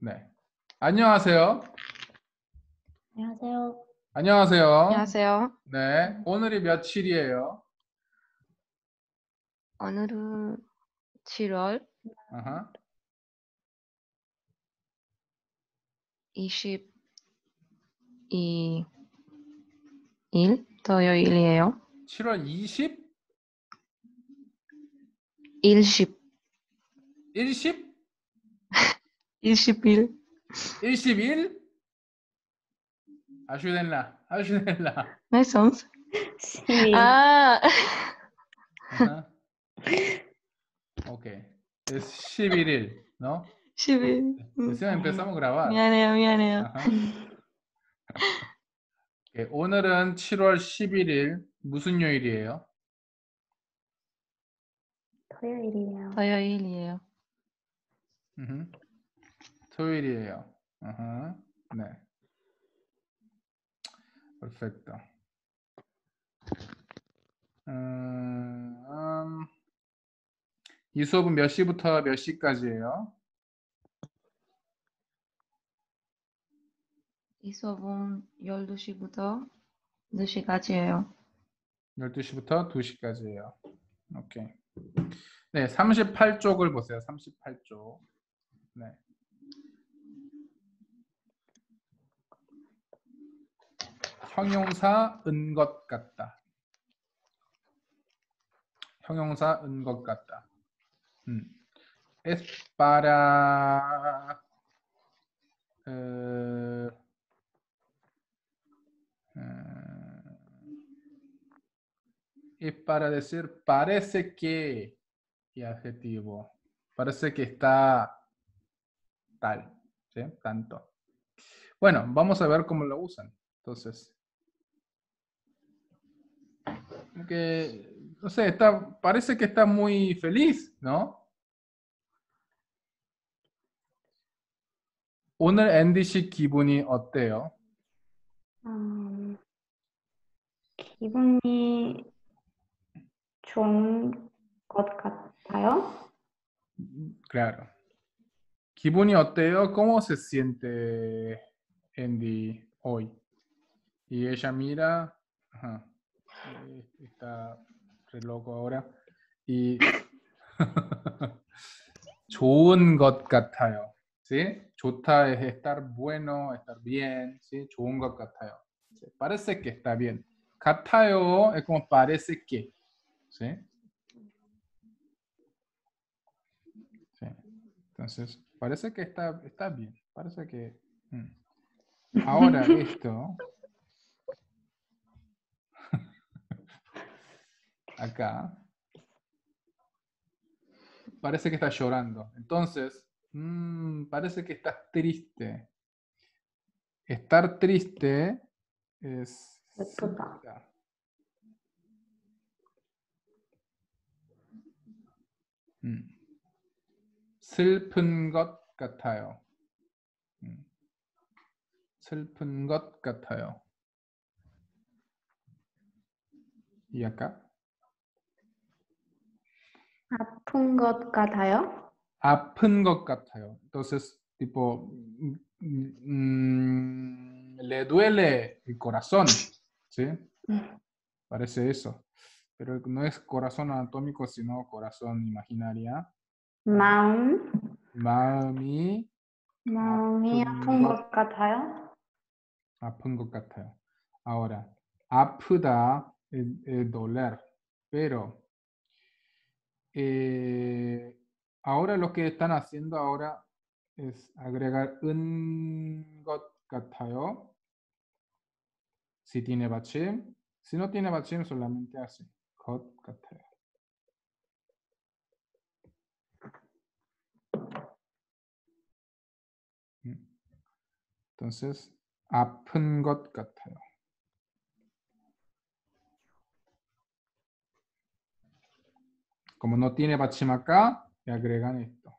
네. 안녕하세요. 안녕하세요. 안녕하세요. 안녕하세요. 네. 오늘이 며칠이에요? 오늘은 7월 아하. 22일 토요일이에요. 7월 20? 10, 10? 20일. 21? Ayúdenla, ayúdenla. Mais sens. 시 Ah, Ajá. Ok. Es 11일, ¿no? 11일. Recién empezamos a grabar. 미안해요, 미안해요. Ajá. Ok, 오늘은 7월 11일 무슨 요일이에요? 토요일이에요. 토요일이에요. 우후. 토요일이에요. 아하. 네. Perfecto. 음, 음, 이 수업은 몇 시부터 몇 시까지예요? 이 수업은 12시부터 2시까지예요. 12시부터 2시까지예요. 오케이. 네, 38쪽을 보세요. 38쪽. 네. 형용사 은 것 같다. 형용사 은 것 같다. 음. Es para eh, eh, es para decir parece que y adjetivo. Parece que está tal, ¿sí? Tanto. Bueno, vamos a ver cómo lo usan. Entonces, que, no sé, está, parece que está muy feliz, ¿no? 오늘 앤디 씨 기분이 어때요? 음, 기분이 좋은 것 같아요. Claro. 기분이 어때요? ¿Cómo se siente Andy hoy? Y ella mira, ajá, eh, está re loco ahora. Y 좋은 것 같아요. ¿Sí? 좋다 es estar bueno, estar bien, ¿sí? 좋은 것 같아요. ¿sí? Parece que está bien. 같아요 es como parece que, ¿sí? Sí. Entonces, parece que está, está bien. Parece que. mm. Ahora esto. Acá. Parece que está llorando. Entonces, mm, parece que estás triste. Estar triste es. 슬프다. acá. 음. 슬픈 것 같아요. 음. 슬픈 것 같아요. Y acá. 아픈 것 같아요. 아픈 것 같아요. Entonces, tipo, mm, mm, le duele el corazón, ¿sí? 음, Parece eso. Pero no es corazón anatómico, sino corazón imaginaria. 마음, 마음이 마음이 아픈 아픈 것. 것 같아요. 아픈 것 같아요. Ahora, apuda es, es doler, pero eh, ahora lo que están haciendo ahora es agregar un 것 같아요. Si tiene 받침, si no tiene 받침 solamente así, 것 같아요. 음. Entonces, 아픈 것 같아요. como no tiene Batshema acá, le agregan esto.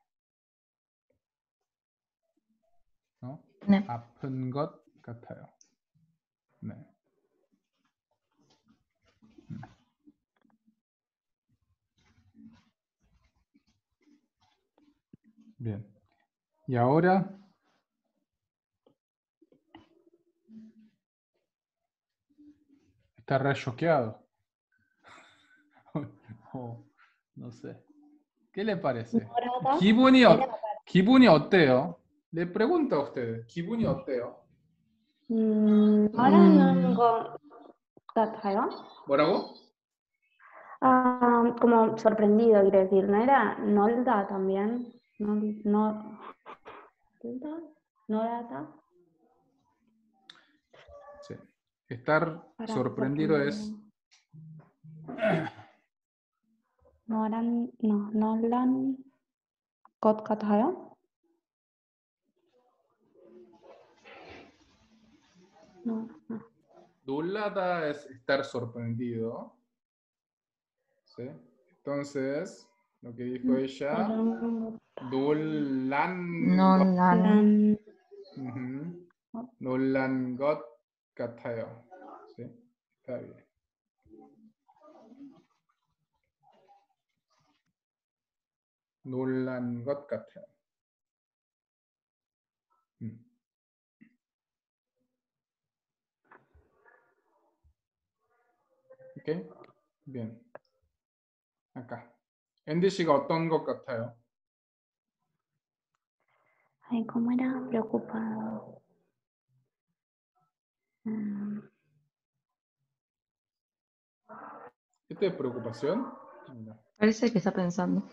¿No? 네. 아픈 것 Bien. Y ahora está re choqueado. oh. no sé. ¿Qué le parece? 뭐라다? 기분이 어, 기분이 어때요? Le pregunto a ustedes. 기분이 어때요? 음, 말하는 음. 것 같아요. 뭐라고? Ah, como sorprendido, quiere decir, ¿no era Nolda también? No, no, ¿Nolda? ¿Nolda? Sí. Estar Para sorprendido es 노란, no, 노란 것 같아요? No, no. 놀라다 es estar sorprendido. ¿Sí? Entonces, lo que dijo ella, 노란 놀란 No 것, la 노란 Ujú. 놀란 것 같아요. ¿Sí? Está bien. 놀란 것 같아요. 음. 오케이? bien. acá. 앤디 씨가 어떤 것 같아요? Ay, ¿cómo era? Preocupado. Mm, ¿Esto es preocupación? Parece que está pensando.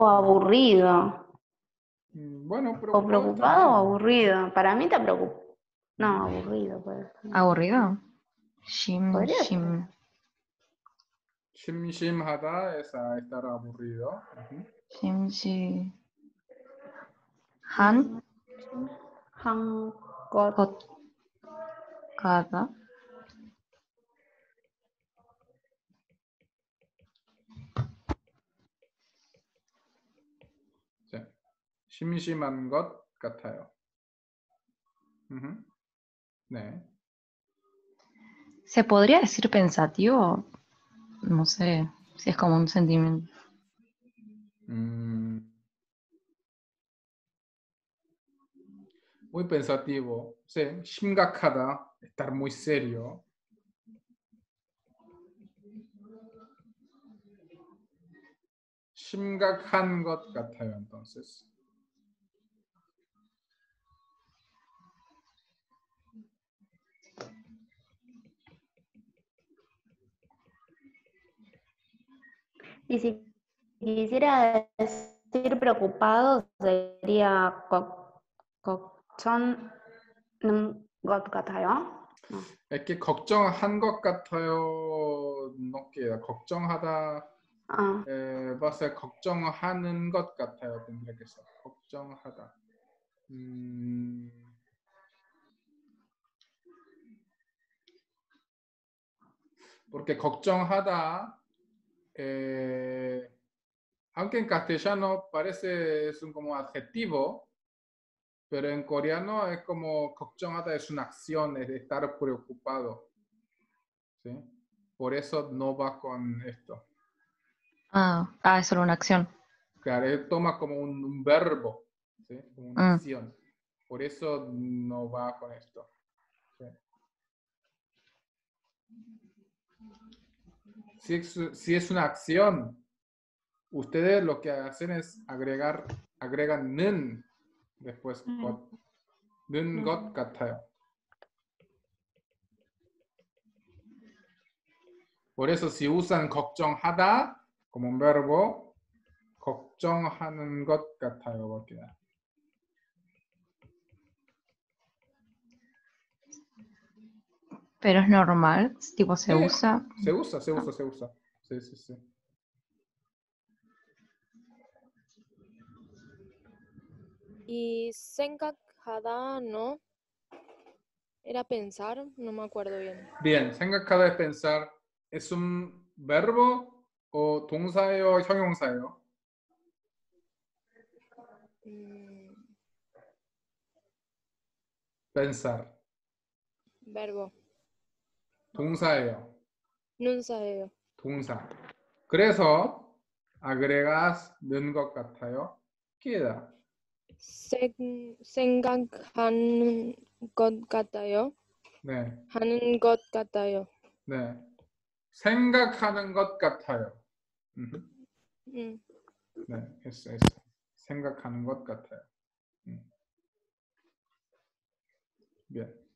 O aburrido. Mm, bueno, preocupado. O preocupado también. o aburrido. Para mí está preocupado. No, aburrido. Pues. ¿Aburrido? Jim, Jim. Jim, Jim Hata es a estar aburrido. Uh -huh. Jim, Jim. Han. Han. Got. Got. 심심한 것 같아요. Ujú. 네. ¿Se podría decir pensativo? No sé, si es como un sentimiento. Mm. Muy pensativo. Sí, 심각하다. Estar muy serio. 심각한 것 같아요, entonces. Y si quisiera decir preocupado, sería 걱, 걱정는 것 같아요. 이렇게 걱정한 것 같아요. 넣기에다 걱정하다. 아, 에, 봤을 때 걱정하는 것 같아요. tendría 걱정하다. 음, porque 걱정하다, Eh, aunque en castellano parece es un como adjetivo, pero en coreano es como es una acción, es de estar preocupado. ¿sí? Por eso no va con esto. Ah, ah, es solo una acción. Claro, él toma como un, verbo, ¿sí? como una mm. acción. Por eso no va con esto. Si es, si es una acción, ustedes lo que hacen es agregar, agregan 는 después Mm. 것. 는 Mm. 것 같아요. Por eso si usan 걱정하다 como un verbo, 걱정하는 것 같아요. va Pero es normal, tipo se Sí. usa. Se usa, se usa, se usa. Sí, sí, sí. Y 생각하다, ¿no? Era pensar, no me acuerdo bien. Bien, 생각하다 es pensar. ¿Es un verbo o 동사예요, 형용사예요? Mm, pensar. verbo. 동사예요. 눈사예요. 동사. 그래서 agregas 는것 같아요. queda. 생, 생각하는 것 같아요. 네, 하는 것 같아요. 네. 생각하는 것 같아요. 음, 네, 했어, 했어. 생각하는 것 같아요. 음. Bien.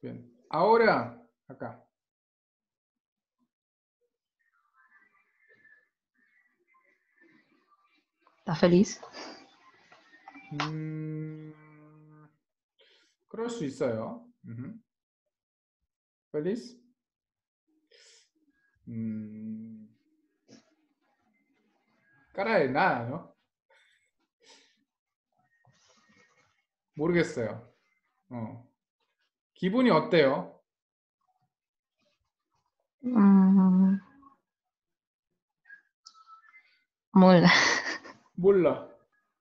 Bien. Ahora, acá. ¿Estás feliz? 음, 그럴 수 있어요. 음흠. Feliz? 음, cara de nada, ¿no? 모르겠어요. 어. 기분이 어때요? Mm. Mola. 몰라.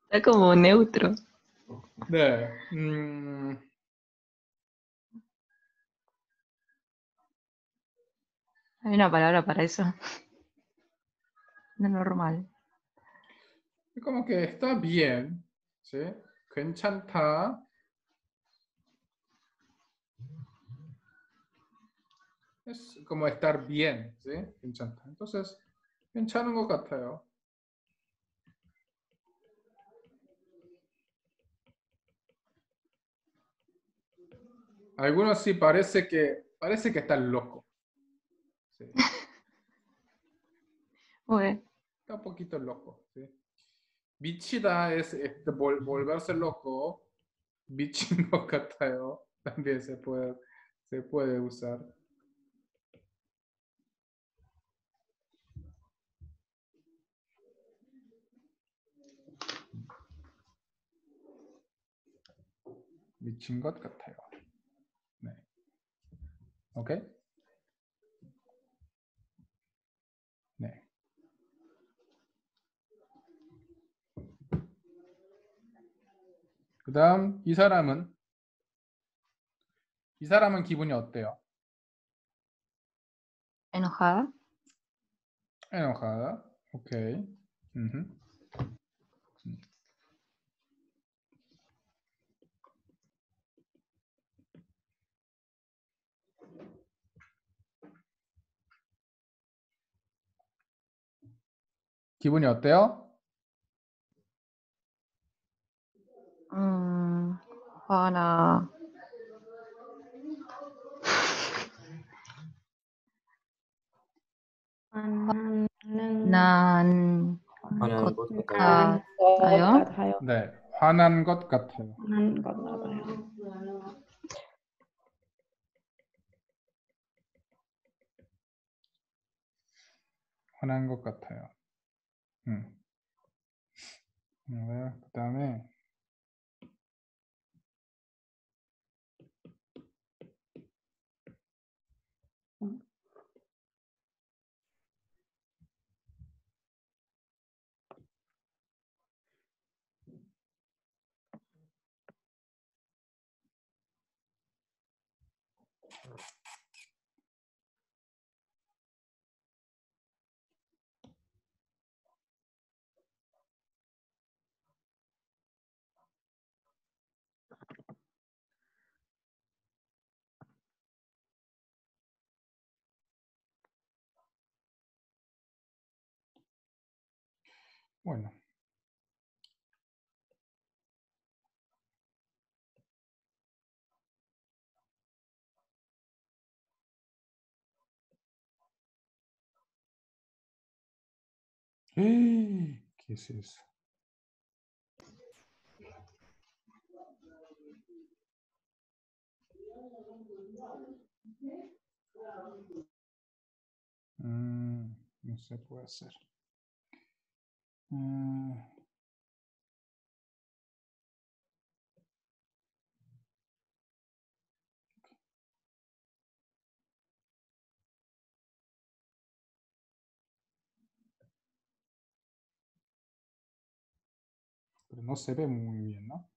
Está como neutro. 네. 음, Hay una palabra para eso. No normal. como que está bien. ¿sí? 괜찮다. Es como estar bien, ¿sí? 괜찮다. Entonces, 괜찮은 것 같아요. Algunos sí parece que parece que están locos. Sí, Bueno, está un poquito loco. ¿sí? 미치다 es, es de vol- volverse loco. 미친 것 같아요. También se puede, se puede usar. 미친 것 같아요. 네. 오케이? 네. 그 다음 이 사람은 이 사람은 기분이 어때요? enojada. enojada. 오케이. 기분이 어때요? Mm, 화나. 하나는 난 하는 것것 같아요. 같아요. 같아요. 네. 화난 것 같아요. 화난 것 같아요. 화난 것 같아요. 음. 네, 그 다음에 bueno. ¡Eh! ¿Qué es eso? Mm, no se puede hacer. Mm, pero no se ve muy bien, ¿no?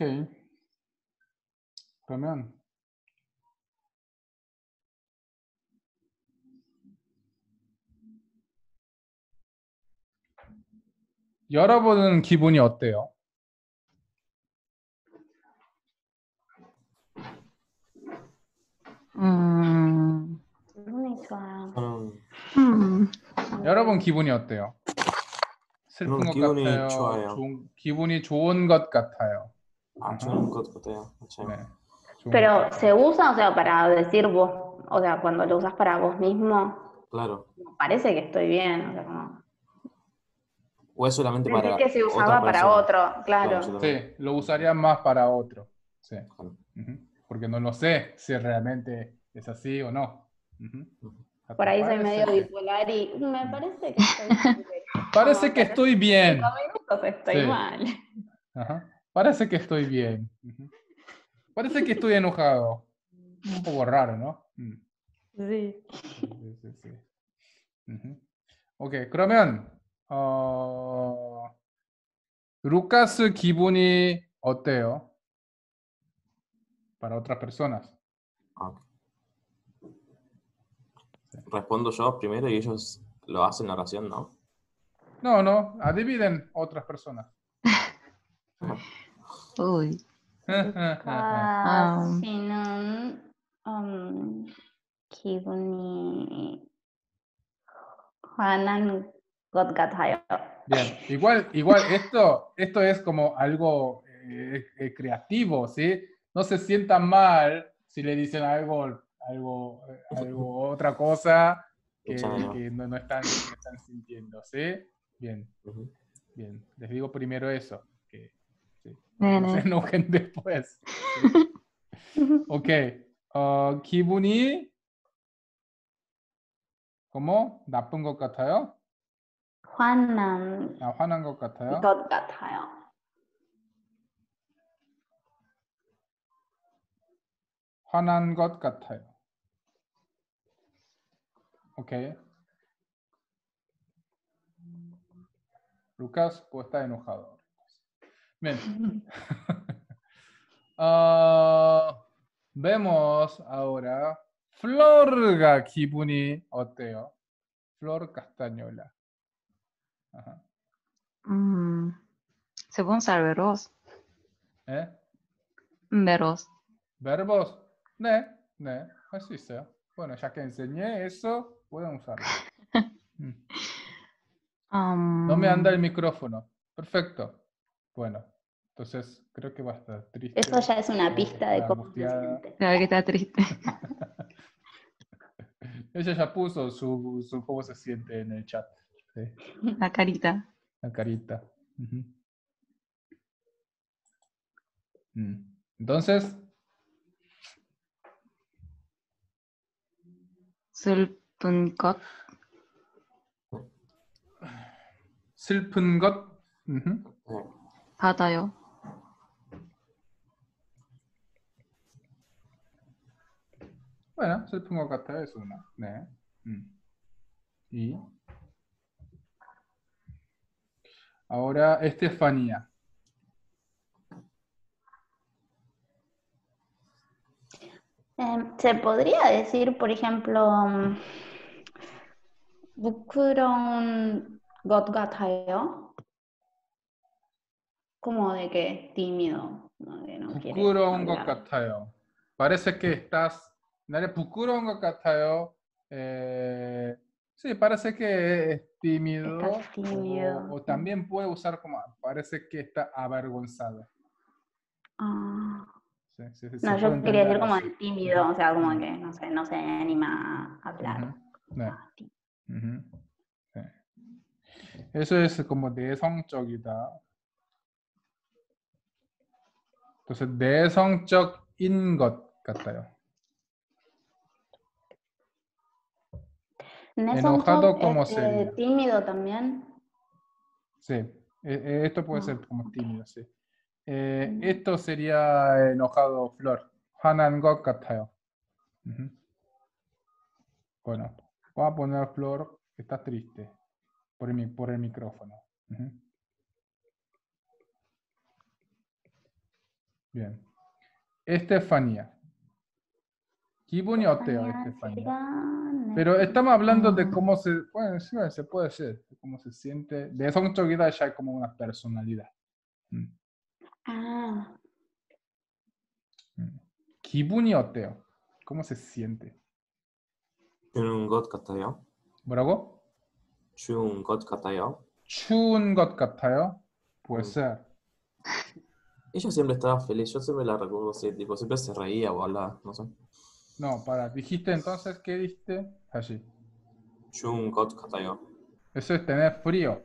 Ok. 그러면 여러분은 기분이 어때요? 음, 기분이 좋아요. 저는 음, 여러분 기분이 어때요? 슬픈 것 기분이 같아요. 좋아요. 좋은- 기분이 좋은 것 같아요. Pero se usa, o sea, para decir vos, o sea, cuando lo usas para vos mismo. Claro. Parece que estoy bien, o sea, como. O es solamente Pensé para. que se usaba para otro, claro. sí, lo usaría más para otro. Sí. Porque no lo sé si realmente es así o no. Por ahí soy medio bipolar y me parece que estoy bien. Parece que estoy bien. Estoy mal. Ajá. Parece que estoy bien. Ujú. Parece que estoy enojado. Un poco raro, ¿no? Mm. Sí. 네, 네, 네. 음흠. 오케이. 그러면 어 루카스 기분이 어때요? Para otras personas. Ah, ok. Respondo yo primero y ellos lo hacen la oración, ¿no? No, no, adivinen otras personas. uy, 루카스는 음, 기분이 화난 것 같아요. Bien, igual, igual esto, esto es como algo eh, eh, creativo, ¿sí? No se sientan mal si le dicen algo, algo, eh, algo otra cosa que, Claro. que no, no están, no están sintiendo, ¿sí? Bien, Ujú. bien. Les digo primero eso, que sí, 네, 네. enojen después. 어, 기분이 ¿cómo? 나쁜 것 같아요? 화난 아, 화난 것 같아요? 것 같아요. 화난 것 같아요. Ok. Lucas pues está enojado. Bien. Ah, vemos ahora Flor Gakipuni Oteo. Flor Castañola. Ajá. Mm, según saberos. ¿Eh? Veros. Verbos. Ne, ne, así sea. Bueno, ya que enseñé eso, pueden usarlo. Mm. Um, no me anda el micrófono. Perfecto. Bueno, entonces creo que va a estar triste. Eso ya es una pista de Está cómo se angustiada. siente. claro que está triste. Ella ya puso su, su cómo se siente en el chat. Sí, La carita. la carita. Ujú. Mm. Entonces, 슬픈 것, 슬픈 것. ujú. 네. 받아요. Bueno, 슬픈 것 같아요. Es una. 네. Mm. Y ahora Estefanía. Em, se podría decir, por ejemplo, mm, 부끄러운 것 같아요. Como de que tímido, ¿no? que no quiere 부끄러운 것 hablar. 같아요. Parece que estás. 나를 부끄러운 것 같아요. Eh, sí, parece que es tímido. Estás o- tímido. O, también puede usar como parece que está avergonzado. Ah, Sí, sí, sí, se no, yo puede quería decir entender como así. de tímido, o sea, como que no sé, no se anima a hablar. Ujú. 네. Ah, tí- Ujú. 네. Eso es como 내성적이다. entonces 내성적인 것 같아요. Enojado, Nesonchok, ¿cómo este, sería? tímido también. Sí, e- e- esto puede Ah. ser como tímido, sí. Eh, Mm. esto sería enojado, Flor. 화난 것 같아요. Ujú. Bueno, voy a poner Flor, que está triste por el, mi- por el micrófono. Bien. Estefanía. 기분이 어때요, Estefanía Estefanía? sería Pero estamos hablando de Mm. cómo se, bueno, sí, se puede ser, de cómo se siente. 내성적이다 ya es como una personalidad. 음, Ah, 음. 기분이 어때요? ¿Cómo se siente? 추운 것 같아요. 뭐라고? 추운 것 같아요. 추운 것 같아요. Puede Mm. ser. Ella siempre estaba feliz, yo siempre la recuerdo así, tipo, siempre se reía o hablaba, no sé. No, para, dijiste entonces, ¿qué diste? Allí. Chun got katayo. Eso es tener frío.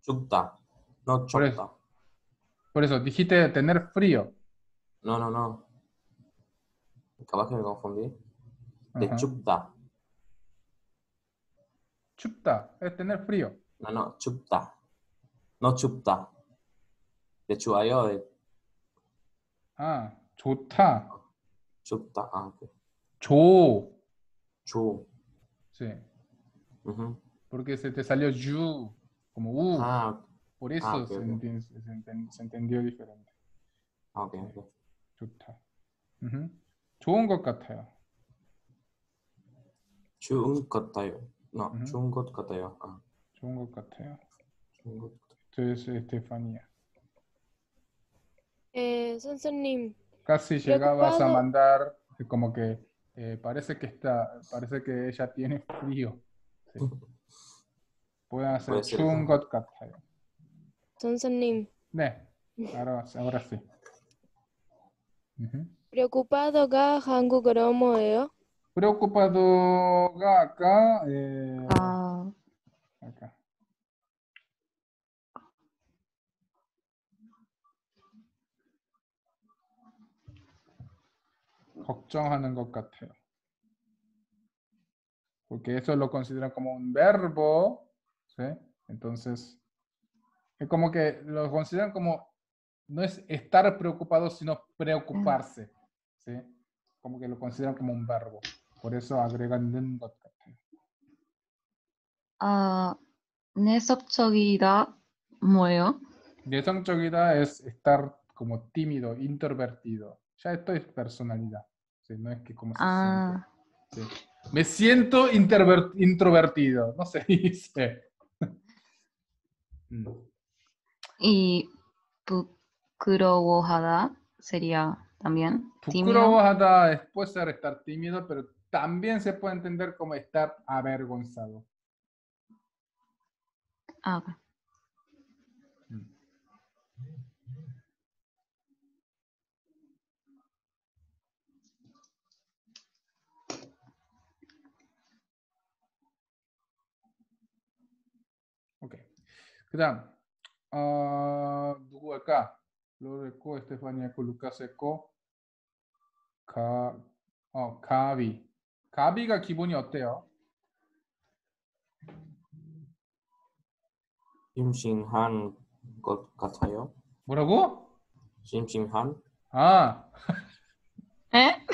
Chukta, no chukta. Por eso, dijiste tener frío. No, no, no. Capaz que me confundí. De uh -huh. chukta. Chupta, es tener frío. No, no, chupta. No chupta. 추워요, de Ah, 좋다. 춥다. Ah, ok. 조. 추. Sí. Ujú. Porque se te salió yu. Como u. Ah, Por eso ok, se, ok. enti- se enten- se entendió diferente. ah, ok, ok. 좋다. ujú. 좋은 것 같아요. 추운 것 같아요. No, Ujú. 추운 것 같아요. Ah, 좋은 것 같아요. 추운 것 같아요. Entonces, Estefanía. Eh, Nim. Casi llegabas a mandar eh, como que eh, parece que está, parece que ella tiene frío. Sí. Pueden hacer Chum Godcat. Nim. Ne. Ahora, sí. Preocupado ga hangu goromo eo. Preocupado ga acá. 걱정하는 것 같아요. Porque eso lo consideran como un verbo, ¿sí? Entonces, es como que lo consideran como, no es estar preocupado, sino preocuparse, ¿sí? Como que lo consideran como un verbo. Por eso agregan 는 것 같아요. 아, 내성적이다 뭐예요? 내성적이다 es estar como tímido, introvertido. Ya esto es personalidad. este, no que cómo se siente. Ah. Me siento introvertido, no se dice. Mm. y Pukuro Wohada sería también tímido. Pukuro puede ser estar tímido, pero también se puede entender como estar avergonzado. Ah, okay. 그 다음 어, 누구 할까? 로레 했고 스테파니 했고 루카스 했고 가, 어, 가비. 가비가 기분이 어때요? 심심한 것 같아요. 뭐라고? 심심한? 아, ¿Eh?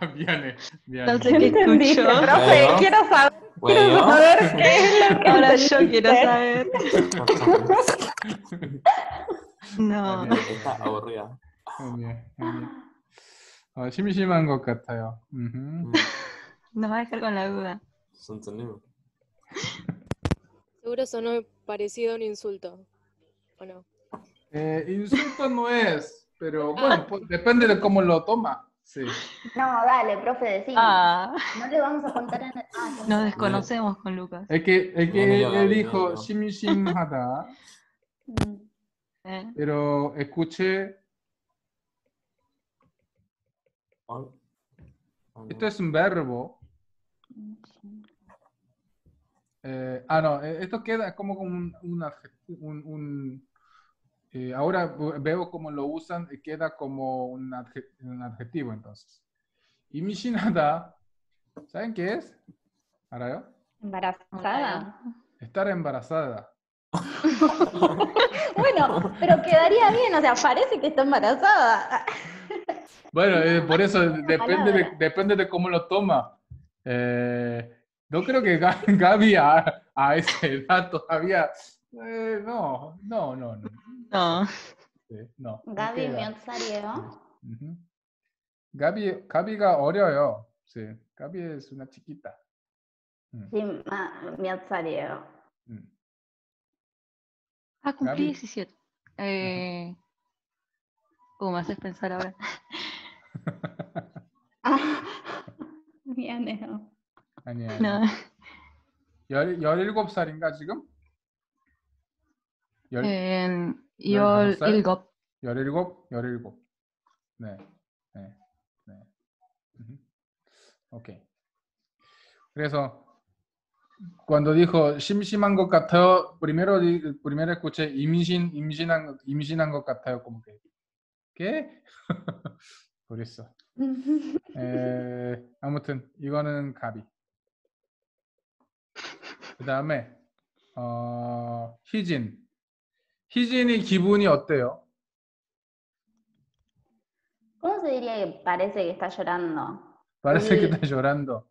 아, miane, miane. No sé qué escucho. profe. Bueno. Quiero saber, quiero Bueno. saber qué es lo que Ahora yo entendiste. quiero saber. No. Está aburrida. 아니에요, 아니에요. 어, 심심한 것 같아요. 음흠. Mm, Nos va a dejar con la duda. se entendió. Seguro sonó parecido a un insulto. ¿O no? Eh, insulto no es, pero bueno, pues, depende de cómo lo toma. Sí. No, dale, profe, decime. Ah. No le vamos a contar a nadie. Ah, no. Nos desconocemos con Lucas. Es que, es que él dijo Shimi Hata. Eh. Pero escuché. Esto es un verbo. Eh, ah, no, e-, esto queda como un, un, un, un eh, ahora veo cómo lo usan, eh, queda como un, adje, un adjetivo entonces. Y Mishinada, ¿saben qué es? ¿Arayo? Embarazada. Estar embarazada. bueno, pero quedaría bien, o sea, parece que está embarazada. bueno, eh, por eso depende de, depende de cómo lo toma. No creo que Gaby a, esa edad todavía. No, no, no, no. No. 네, no. Gaby 이렇게 몇 살이에요? Ujú. Gaby, Gaby가 어려요. Sí, Gaby es una chiquita. 음, Sí, ma- 몇 살이에요? 음. Ah, cumplí Gaby. 17. Eh, uh, me haces pensar ahora. 아, 미안해요. 아니야. No. 아니야. 열, 17살인가 지금? 열, Eh, 열다섯 열 살? 일곱. 17? 17. 네. 네. 네. Ok. 그래서 cuando dijo 심심한 것 같아요, primero primero escuché 임신 임신한 임신한 것 같아요, como que ¿qué? eso. 에, 아무튼 이거는 가비. 그다음에 어, 희진. 희진이 기분이 어때요? ¿Cómo se diría que parece que está llorando? parece que 울- está llorando.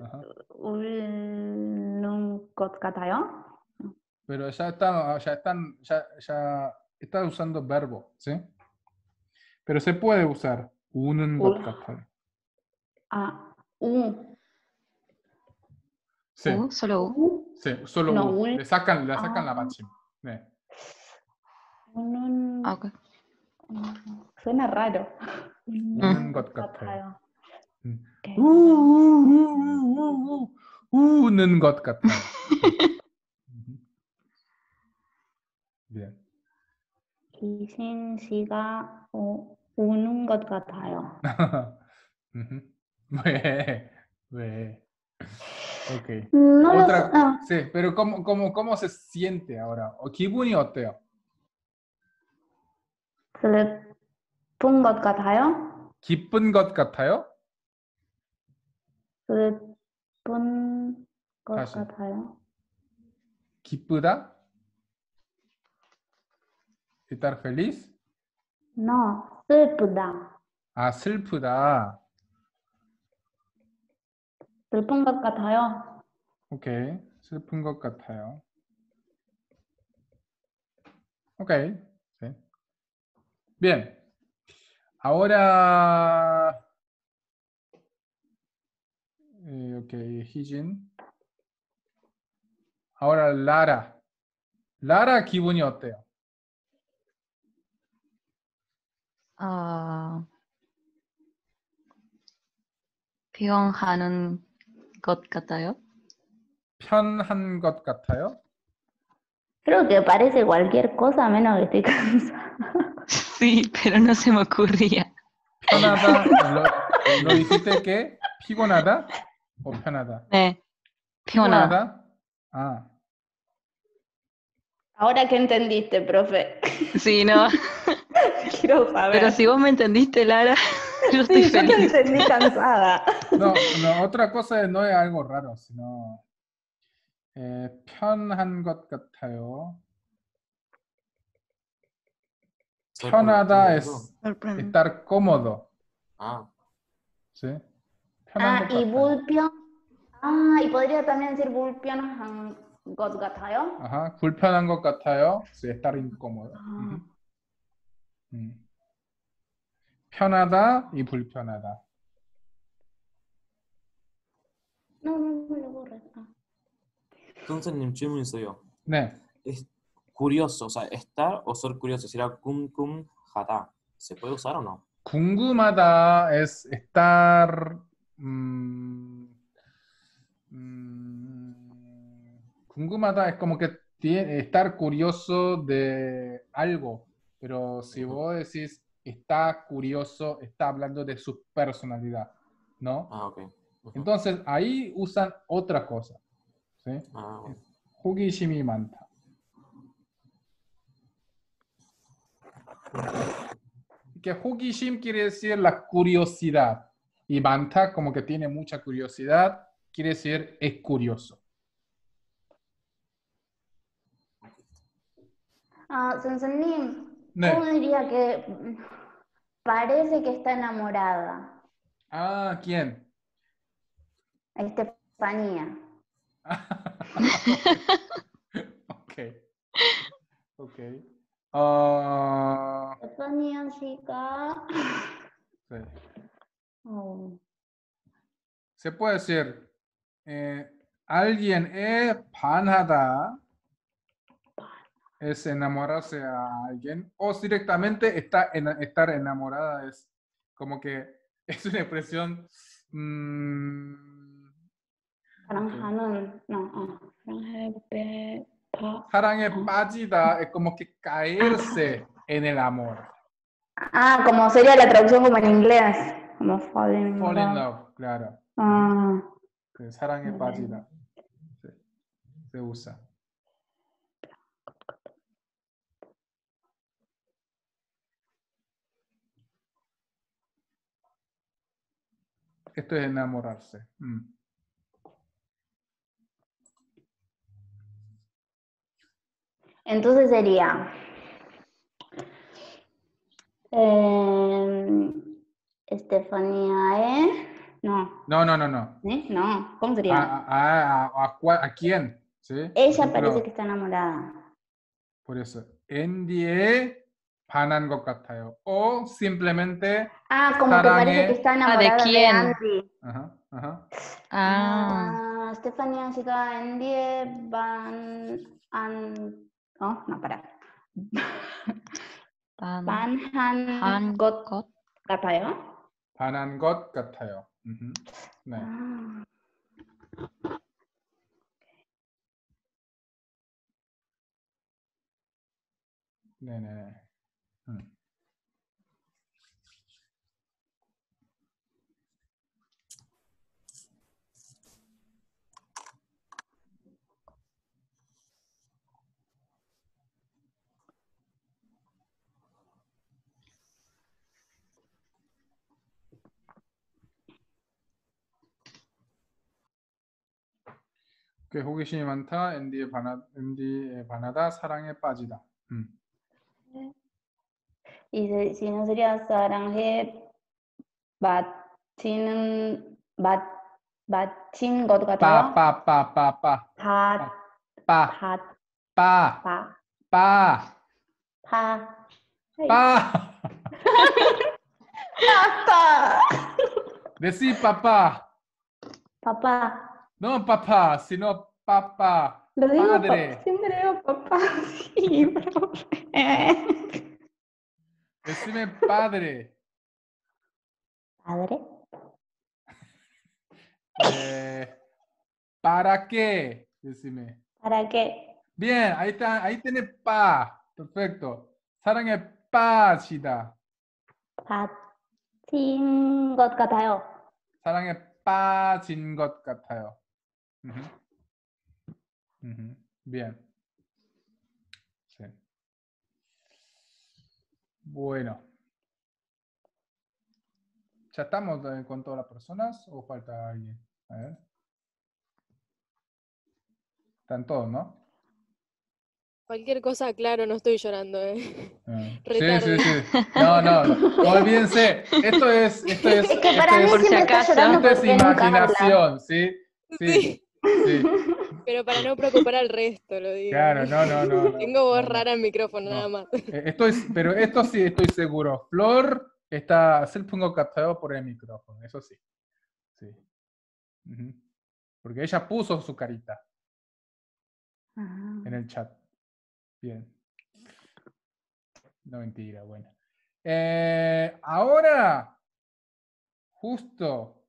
Ajá. 우는 것 같아요? Pero ya está, ya están, ya, ya está usando verbo, ¿sí? Pero se puede usar 우는 것 울. 같아요. 아, 우. Sí, Uh, solo U. 우? sí, solo No, 우. 울. Le sacan, le sacan la Ah. 받침. 네. 우는 Ah, ok. 음, suena raro. 우는 것 같아요. 음. Ok. 우, 우, 우, 우, 우, 우는 것 같아요. 음. Bien. 이신 씨가 우, 우는 것 같아요. Ujú. 왜? 왜? Ok. No lo Otra- sé. 아, Sí, pero ¿cómo, cómo, cómo se siente ahora? ¿O 기분이 어때요? 슬픈 것 같아요? 기쁜 것 같아요? 슬픈 것 다시. 같아요? 기쁘다? estar feliz? No, 슬프다. 아, 슬프다. 슬픈 것 같아요? 오케이. 슬픈 것 같아요. Sí. Bien. Ahora. eh, ok, 희진. Ahora Lara. Lara 기분이 어때요? 아, 병하는 것 같아요. 편한 것 같아요? Creo que parece cualquier cosa menos que estoy cansada. Sí, pero no se me ocurría. 편하다. lo, lo dijiste que 피곤하다? o 편하다? 네, 피곤하다. 피곤하다? 아, Ahora que entendiste, profe. Sí, no. Quiero saber. Pero si vos me entendiste, Lara, yo estoy Sí, yo te feliz. entendí cansada. no, no, otra cosa no es algo raro, sino eh, 편한 것 같아요. 편하다 es estar cómodo, Ah, ¿sí? 편한 Ah, 것 y 같아요. vulpion. Ah, y podría también decir vulpion 것 같아요? Ajá, 불편한 것 같아요. Sí, estar incómodo. 아. Ujú. 음. 편하다 y 불편하다. Ah. 선생님 질문 있어요. 네, curioso, o sea, estar o ser curioso, será ah, kum kum jata. ¿Se puede usar o no? Kungumata es estar. Mm, mmm, kungumata es como que tiene, estar curioso de algo. Pero si vos decís está curioso, está hablando de su personalidad, ¿no? Ah, ok. Entonces ahí usan otra cosa. ¿sí? Ah, bueno. Hugishimi manta. Que Hugishim quiere decir la curiosidad. Y Banta, como que tiene mucha curiosidad, quiere decir es curioso. Ah, Sensenim, no. ¿cómo diría que parece que está enamorada? Ah, ¿quién? Estefanía. ok. Ok. okay. 씨가 Sí. 어, Se puede decir, eh, alguien es 반하다, es enamorarse a alguien, o directamente está en- estar enamorada, es como que es una expresión mm, 사랑하는 no, 어, 사랑해 배 파. 사랑에 빠지다, es como que caerse en el amor. Ah, como sería la traducción como en inglés, como fall in Fall in love. love, claro. Ah, 그 사랑에 네. 빠지다. Sí, Se usa. Esto es enamorarse. Mm. entonces sería eh, Estefanía, ¿eh? No, No, no, no, no. ¿eh? No, ¿cómo ¿A, sería? a, a, a cua- a quién? ¿Sí? Ella Por parece ejemplo, que está enamorada. Por eso. 앤디에 반한 것 같아요. O simplemente. Ah, como que parece 사랑해. que está Ah, ¿de enamorada de quién? Andy. ajá, ajá. Ah, 아, 스테파니아 씨가 앤 반, 반한 한 것 것? 같아요. 반한 것 같아요. 음흠. 네. 아, 네네. 음. 꽤 호기심이 많다. 앤디에 반하, 앤디에 반하다. 사랑에 빠지다. 음. y se- si no sería 사랑해 바치는 바, 바친 것 같아요. 빠빠빠빠빠 바, 빠 바, 빠 바, 빠 파. 빠 아빠. Decí papá, papá. No papá, sino papá, Lo digo, pa- padre. siempre digo papá. Sí, profe. Decime padre. Padre. Eh, ¿Para qué? Decime. ¿Para qué? Bien, ahí está, ahí tiene pa. Perfecto. 사랑에 빠지다. 바친 것 같아요. 사랑에 빠진 것 같아요. Ujú. Ujú. Bien. Sí. Bueno. ¿Ya estamos eh, con todas las personas o falta alguien? A ver. Están todos, ¿no? Cualquier cosa, claro, no estoy llorando, ¿eh? Ah. Sí, sí, sí. No, no, no. Olvídense. Esto es, esto es, Es que esto para mí es- Por si siempre está acaso. llorando esto es porque nunca habla. imaginación, ¿sí? Sí, sí. Pero para no preocupar al resto, lo digo. Claro, no, no, no. Tengo voz no, rara en micrófono, nada más. Eh, esto es, pero esto sí estoy seguro. Flor está, se le pongo captado por el micrófono, eso sí. Sí. Porque ella puso su carita ah. en el chat. Bien. No mentira, bueno. Eh, ahora, justo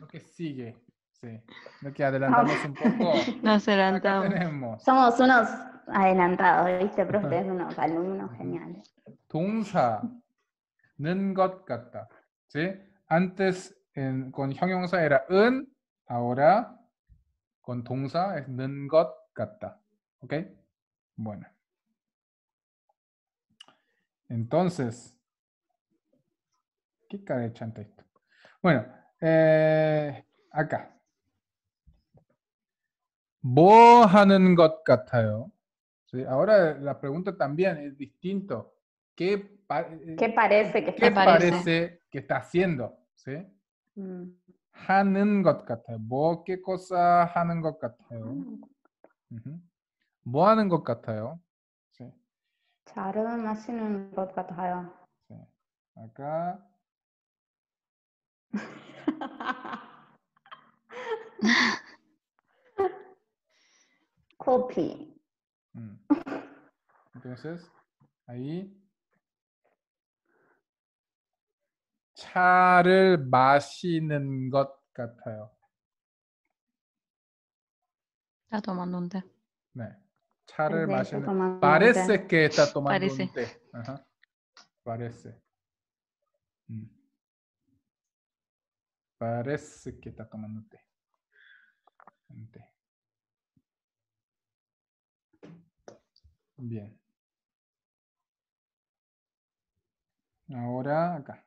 lo que sigue. Sí. Lo que adelantamos un poco. nos Acá adelantamos. tenemos. Somos unos adelantados, ¿viste, profe? Es unos alumnos geniales. 동사는 것 같다. ¿sí? Antes en- con 형용사 era 은, ahora con 동사 es 는 것 같다. ¿Ok? Bueno. Entonces, ¿qué cara de chanta esto? Bueno, eh, acá. 뭐 하는 것 같아요? ¿Sí? Ahora la pregunta también es distinto. ¿Qué, pa- eh, ¿Qué parece que ¿qué está parece? parece que está haciendo? ¿Sí? Mm. 하는 것 같아요. 뭐, ¿qué cosa 하는 것 같아요? Mm. 우흠. 뭐 하는 것 같아요? ¿Sí? 차를 마시는 것 같아요. Sí. Acá 커피. Mm. Entonces, ahí 차를 마시는 것 같아요. Está tomando un té. 네. 차를 Parece 마시는 tomando un té. parece que está tomando Parece. un té. Ajá. Parece. Mm. Parece que está tomando té. Un té. Bien. Ahora acá.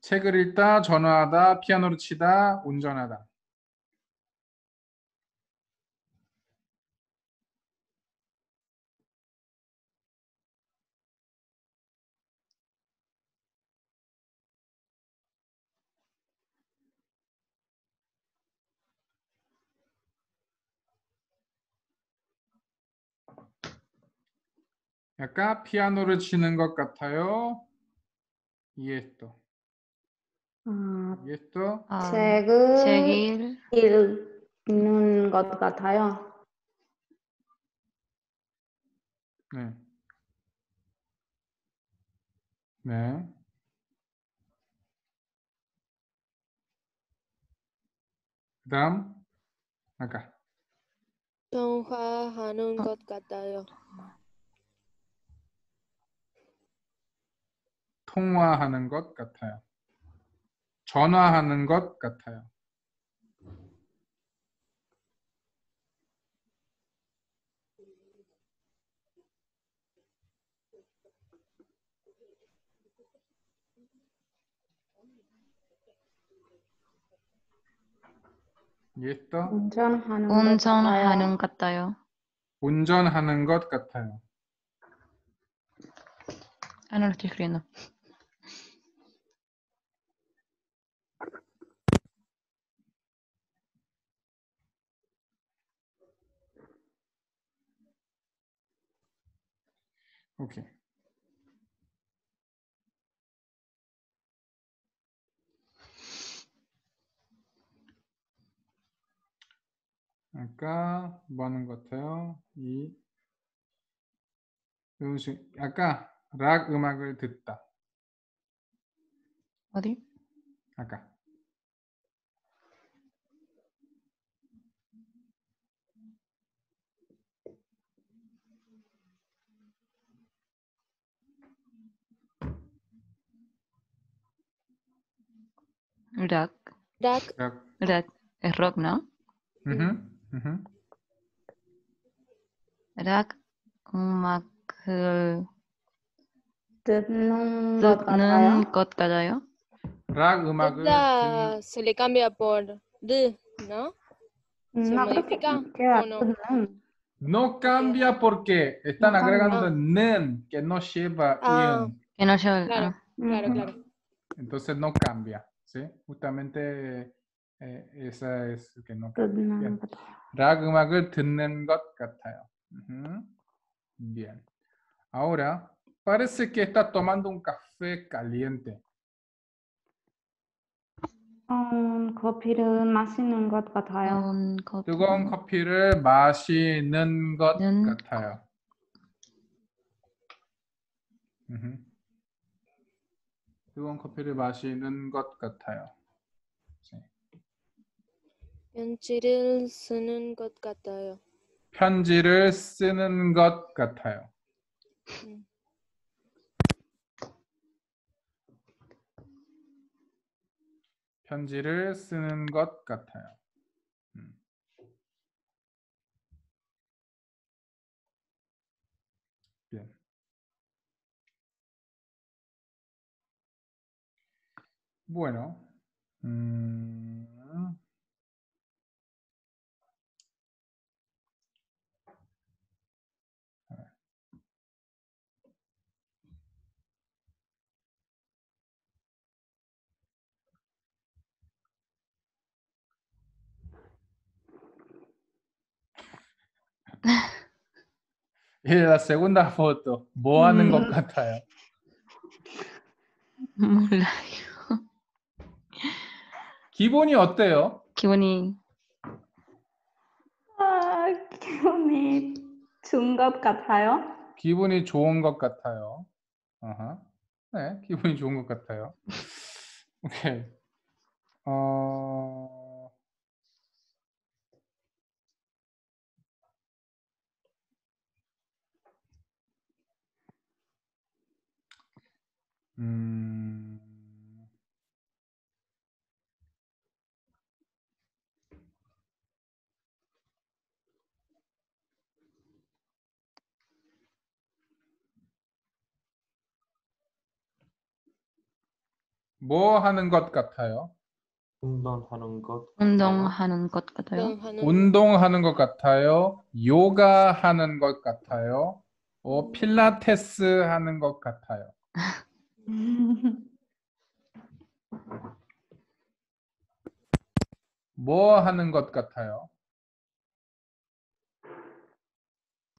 책을 읽다, 전화하다, 피아노를 치다, 운전하다. 약간 피아노를 치는 것 같아요. Y esto. 아, Y esto. Ah, 책을 seguir. 읽는 것 같아요. 네. 네. 그다음 아까 통화하는 어. 것 같아요. 통화하는 것 같아요. 전화하는 것 같아요. Esto 운전하는 것 같아요. 운전하는 것 같아요. 운전하는 것 같아요. Ah, no lo estoy escribiendo. 오케이. 아까 뭐 하는 것 같아요? 이 음식 아까 락 음악을 듣다. 어디? 아까 Rock. Rock. rock. rock. Es rock, ¿no? Rock. Mac. Se le cambia por D, ¿no? No, no? no? cambia porque están agregando nen, que no lleva ah, Que no lleva claro, ah. claro, claro. Entonces no cambia. ¿Sí? Justamente eh, esa es que no 듣는 Bien. 것 같아요. 락 음악을 듣는 것 같아요. Ujú. Bien. Ahora, parece que está tomando un café caliente. 음, 커피를 마시는 것 같아요. un 커피. 뜨거운 커피를 마시는 것 는 같아요. ujú. 뜨거운 커피를 마시는 것 같아요. 네. 편지를 쓰는 것 같아요. 편지를 쓰는 것 같아요. 음. 편지를 쓰는 것 같아요. Bueno. Mm, y la segunda foto, Boan mm. en Bocataya. 기분이 어때요? 기분이 아, 기분이 좋은 것 같아요. 기분이 좋은 것 같아요. 아하. 네, 기분이 좋은 것 같아요. 오케이. 어... 음... 뭐 하는 것 같아요? 운동하는 것 운동하는 것 같아요. 운동하는 것 같아요. 요가 하는 것 같아요. 어, 필라테스 하는 것 같아요. 뭐 하는 것 같아요?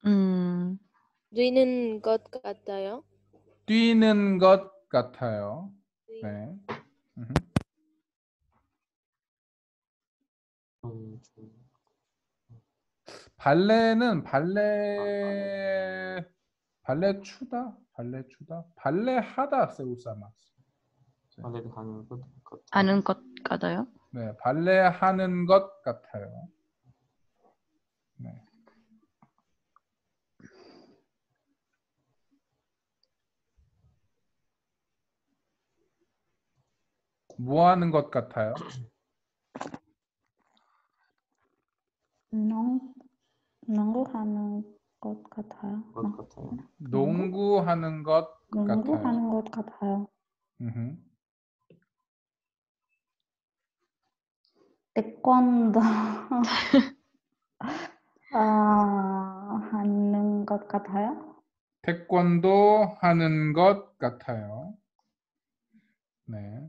음, 뛰는 것 같아요. 뛰는 것 같아요. 네. 음흠. 음, 좀 발레는 발레 발레 추다? 발레 추다? 발레 하다 usa más. 빨래를 하는 것 같아요. 아는 것 같아요. 네, 발레 하는 것 같아요. 뭐 하는 것 같아요? 농, 농구하는 것 같아요. 것 같아요. 농구하는 것 같아요. 농구하는 것 같아요. 음흠. 태권도 아, 하는 것 같아요. 태권도 하는 것 같아요. 네.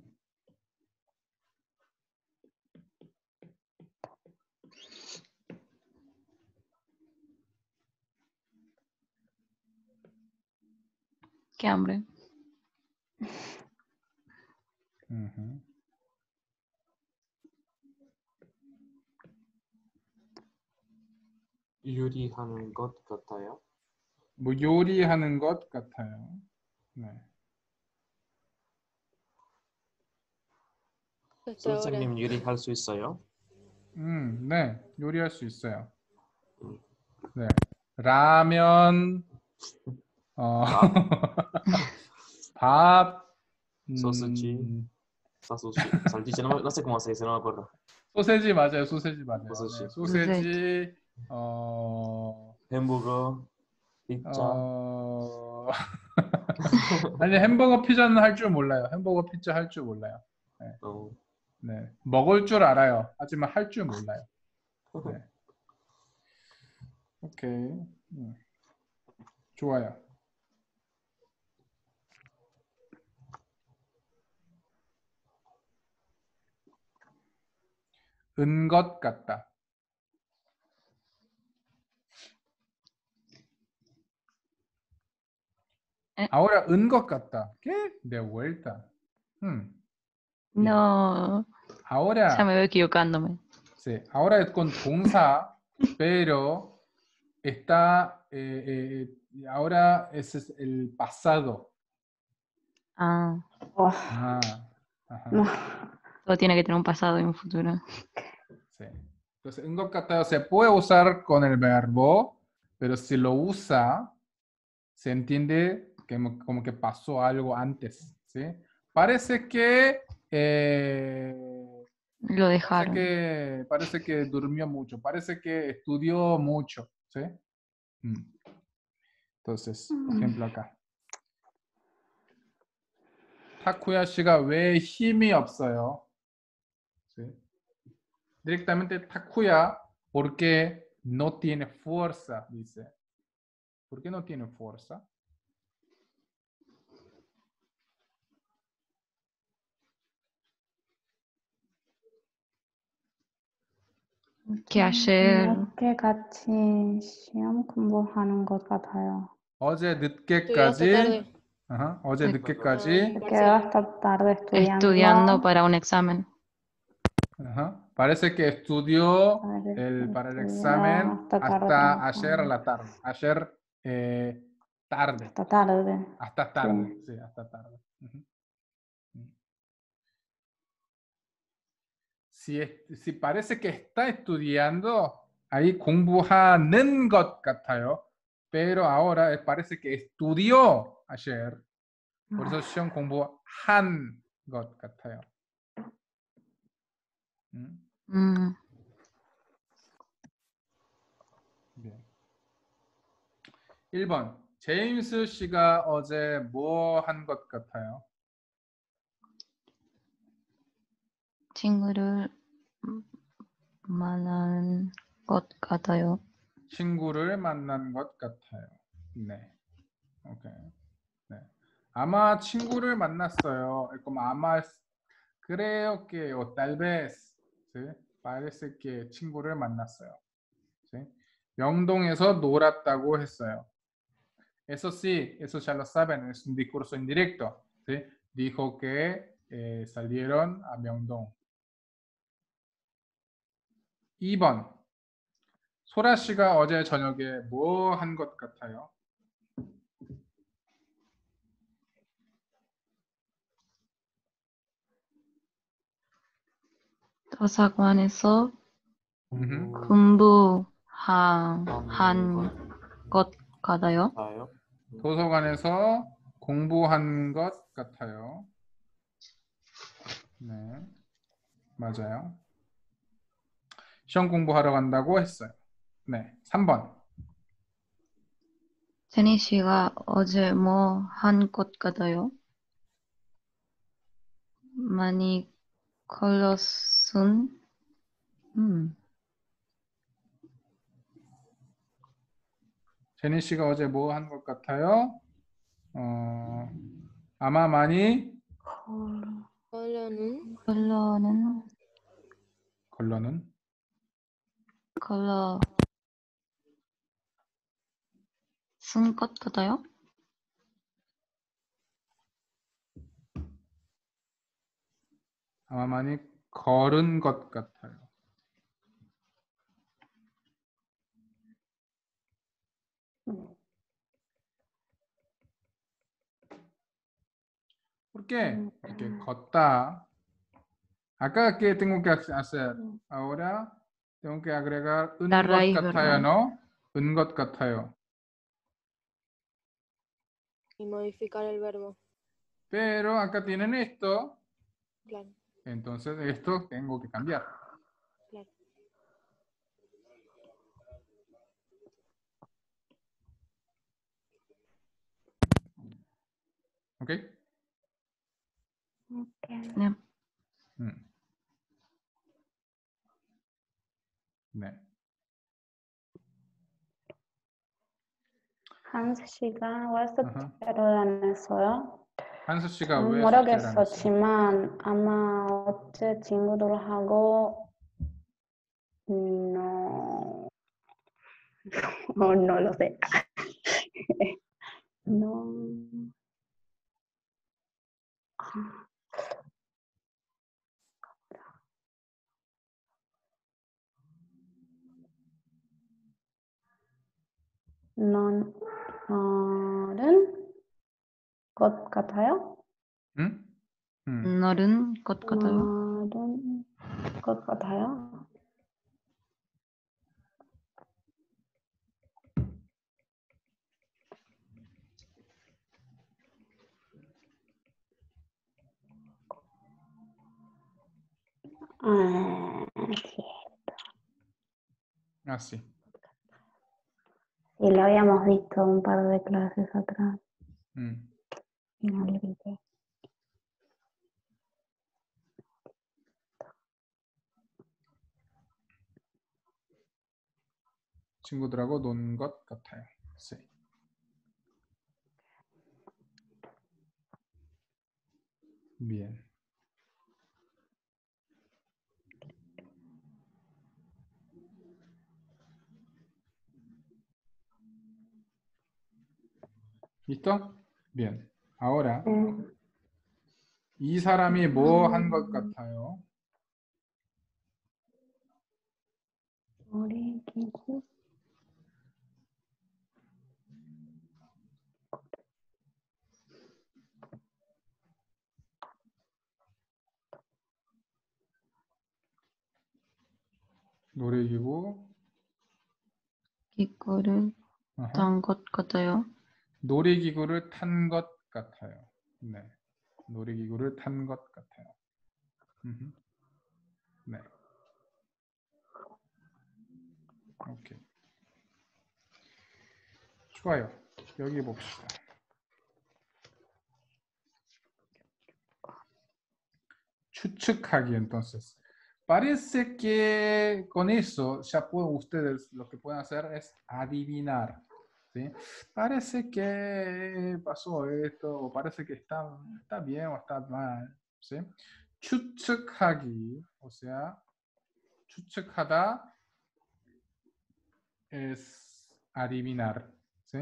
Qué hambre. 음흠. 요리하는 것 같아요. 뭐 요리하는 것 같아요. 네. Ahora. 선생님 요리할 수 있어요? 음, 네, 요리할 수 있어요. 네, 라면, 어, 밥, 소시지. 음, Salchicha, salchicha, no, no sé cómo se dice, no me acuerdo. 소세지 맞아요, 소세지 맞아요. 소세지. 네, 소세지, 어, 햄버거, 피자, 어, 아니 햄버거 피자는 할 줄 몰라요. 햄버거 피자 할 줄 몰라요. 어, 네, 먹을 줄 알아요. 하지만 할 줄 몰라요. 네. 오케이, 음. 좋아요. 은 것 같다. 에? Ahora, 은 것 같다. ¿Qué? De vuelta. Hmm. No, Ahora, ya me veo equivocándome. sí, ahora es con 동사, pero está, eh, eh, ahora ese es el pasado. Ah, 와, Ah, ajá, 뭐, todo tiene que tener un pasado y un futuro. sí. Entonces, 은 것 같아요 se puede usar con el verbo, pero si lo usa, se entiende que mo- como que pasó algo antes, ¿sí? Parece que, eh, Lo parece dejaron. que, parece que durmió mucho, parece que estudió mucho, ¿sí? Mm. Entonces, ejemplo acá. 타쿠야 씨가 왜 힘이 없어요? ¿Sí? Directamente Takuya, porque no tiene fuerza, dice. ¿Por qué no tiene fuerza? Que ayer 늦게 같이 시험 공부하는 것 같아요. 어제 Estudiaste 늦게까지 tarde. 아하, 어제 네. 늦게까지 Me quedo hasta tarde estudiando. estudiando para un examen. ajá, parece que estudió Parece el, que para el estudió examen hasta tarde hasta ayer a trabajando. la tarde. Ayer eh, tarde. Hasta tarde. Hasta tarde. Sí, hasta tarde. Ujú. Mm. Si, es- si parece que está estudiando, ahí 공부하는 것 같아요. Pero ahora eh, parece que estudió ayer. por eso 시험 공부한 것 같아요. 음, Mm, bien. 1번. 제임스 씨가 어제 뭐 한 것 같아요? 친구를 만난 것 같아요. 친구를 만난 것 같아요. 네. 오케이. 네. 아마 친구를 만났어요. como 아마 parece que 친구를 만났어요. 명동에서 놀았다고 했어요. Eso sí, eso ya lo saben, es un discurso indirecto. ¿sí? Dijo que eh, salieron a 명동. 2번. 소라 씨가 어제 저녁에 뭐 한 것 같아요? 도서관에서 음흠. 공부한 것 같아요. 아요? 도서관에서 공부한 것 같아요. 네, 맞아요. 시험 공부하러 간다고 했어요. 네, 3번. 제니 씨가 어제 뭐 한 것 같아요? 많이 걸렸 은 음, 제니 씨가 어제 뭐 한 것 같아요? 어, 아마 많이? Hola, 걸러는. 걸러는? 걸러. 쓴것 같아요? 아마 많이 걸은 것 같아요. ¿Por qué? Porque 걷다. Acá qué tengo que hacer? Ahora tengo que agregar un La 것 raíz, 같아요, ¿verdad? ¿no? Un 것 같아요. y modificar el verbo. Pero acá tienen esto, Claro, Entonces esto tengo que cambiar. ¿Ok? No. Hmm. Hans was the 스 씨가 왜 아하. 숙제를 안 했어요? 한수 씨가 음, 왜 숙제를 안 했어요? 모르겠었지만 아마 어제 친구들하고 음, no, no, no lo sé. No. 넌, 너는 것 같아요? 응? 음. 너른 것 같아요? 너는 것 같아요? Ah, sí. Ah, sí. Sí, lo habíamos visto un par de clases atrás Hang on a little bit. 친구들하고 논 것 같아요. 세. Bien. ¿Listo? Bien. Ahora 네. 이 사람이 뭐 한 것 같아요? 놀이기구 놀이기구. 기구를. 탄 것 같아요. 놀이기구를 탄 것 같아요. 네. 놀이기구를 탄 것 같아요. 음흠. 네. 오케이. 좋아요. 여기 봅시다. 추측하기 entonces. Parece que con eso ya pueden ustedes lo que pueden hacer es adivinar. ¿sí? Parece que pasó esto, o parece que está, está bien o está mal. ¿sí? 추측하기, o sea, 추측하다 es adivinar. ¿sí?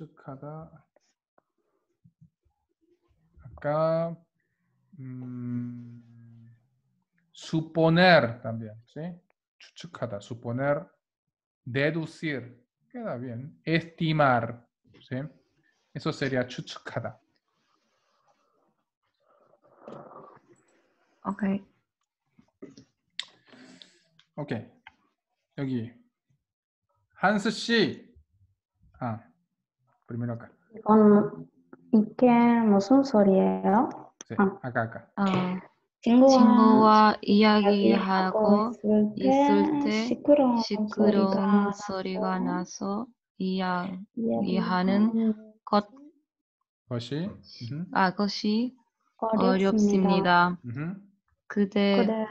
추측하다. Acá mm, suponer también, ¿sí? 추측하다, suponer, deducir, queda bien. Estimar, ¿sí? Eso sería 추측하다. Ok. 오케이. 여기 한스 씨. 아, primero acá. 이건 이게 무슨 소리예요? Sí, 아. acá, acá. 아, 친구와 친구와 이야기하고 있을 때때 시끄러운, 시끄러운 소리가 나서 이야기하는 것, 것이. 아, 것이 어렵습니다. 그대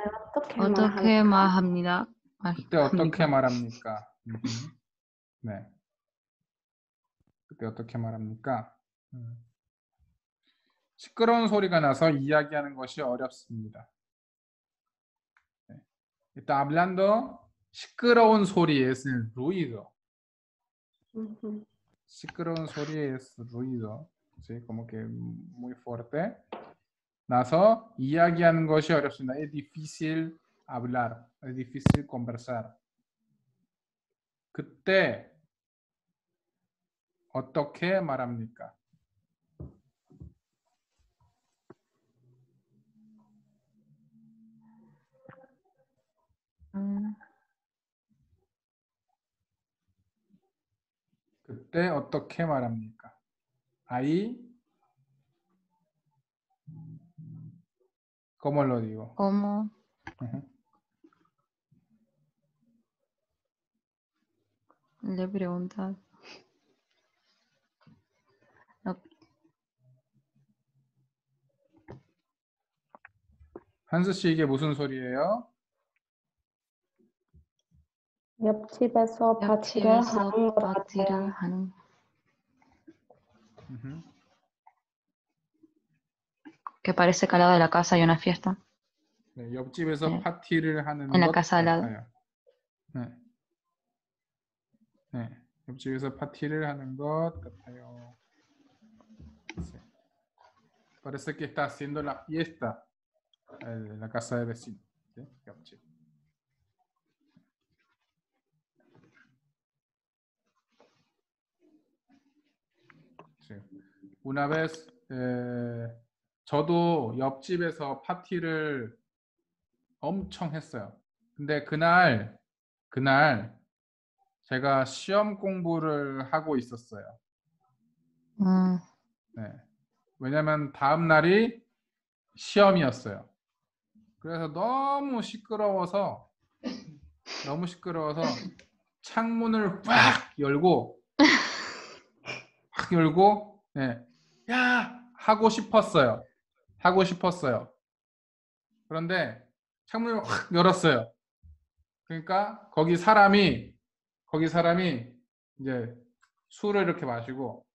어떻게? 말합니다? 말- 그때 어떻게 합니까? 말합니까? 네. 그때 어떻게 말합니까? 음. 시끄러운 소리가 나서 이야기하는 것이 어렵습니다. 네. Está hablando 시끄러운 소리 es el ruido. 시끄러운 소리 es ruido. ¿sí? Como que muy fuerte. 나서 이야기하는 것이 어렵습니다. Es difícil hablar. Es difícil conversar. 그때 어떻게 말합니까? 음, 그때 어떻게 말합니까? Ahí ¿Cómo lo digo? ¿cómo? Ujú. Le preguntas. 한스 씨 이게 무슨 소리예요? 옆집에서 파티를 하는 것 파티를 같아요. 하는 Ujú. que parece que al lado de la casa hay una fiesta. 네, 옆집에서 네. 파티를 하는 En la 것 casa al lado. 같아요. 네. 네, 옆집에서 파티를 하는 것 같아요. Sí. Parece que está haciendo la fiesta en la casa de vecino. ¿sí? Sí. Una vez eh, 저도 옆집에서 파티를 엄청 했어요. 근데 그날 그날 제가 시험 공부를 하고 있었어요. Mm, 네. 왜냐면 다음 날이 시험이었어요. 그래서 너무 시끄러워서 너무 시끄러워서 창문을 꽉 열고 확 열고 네. 야 하고 싶었어요. 하고 싶었어요. 그런데 창문을 확 열었어요. 그러니까 거기 사람이 거기 사람이 이제 술을 이렇게 마시고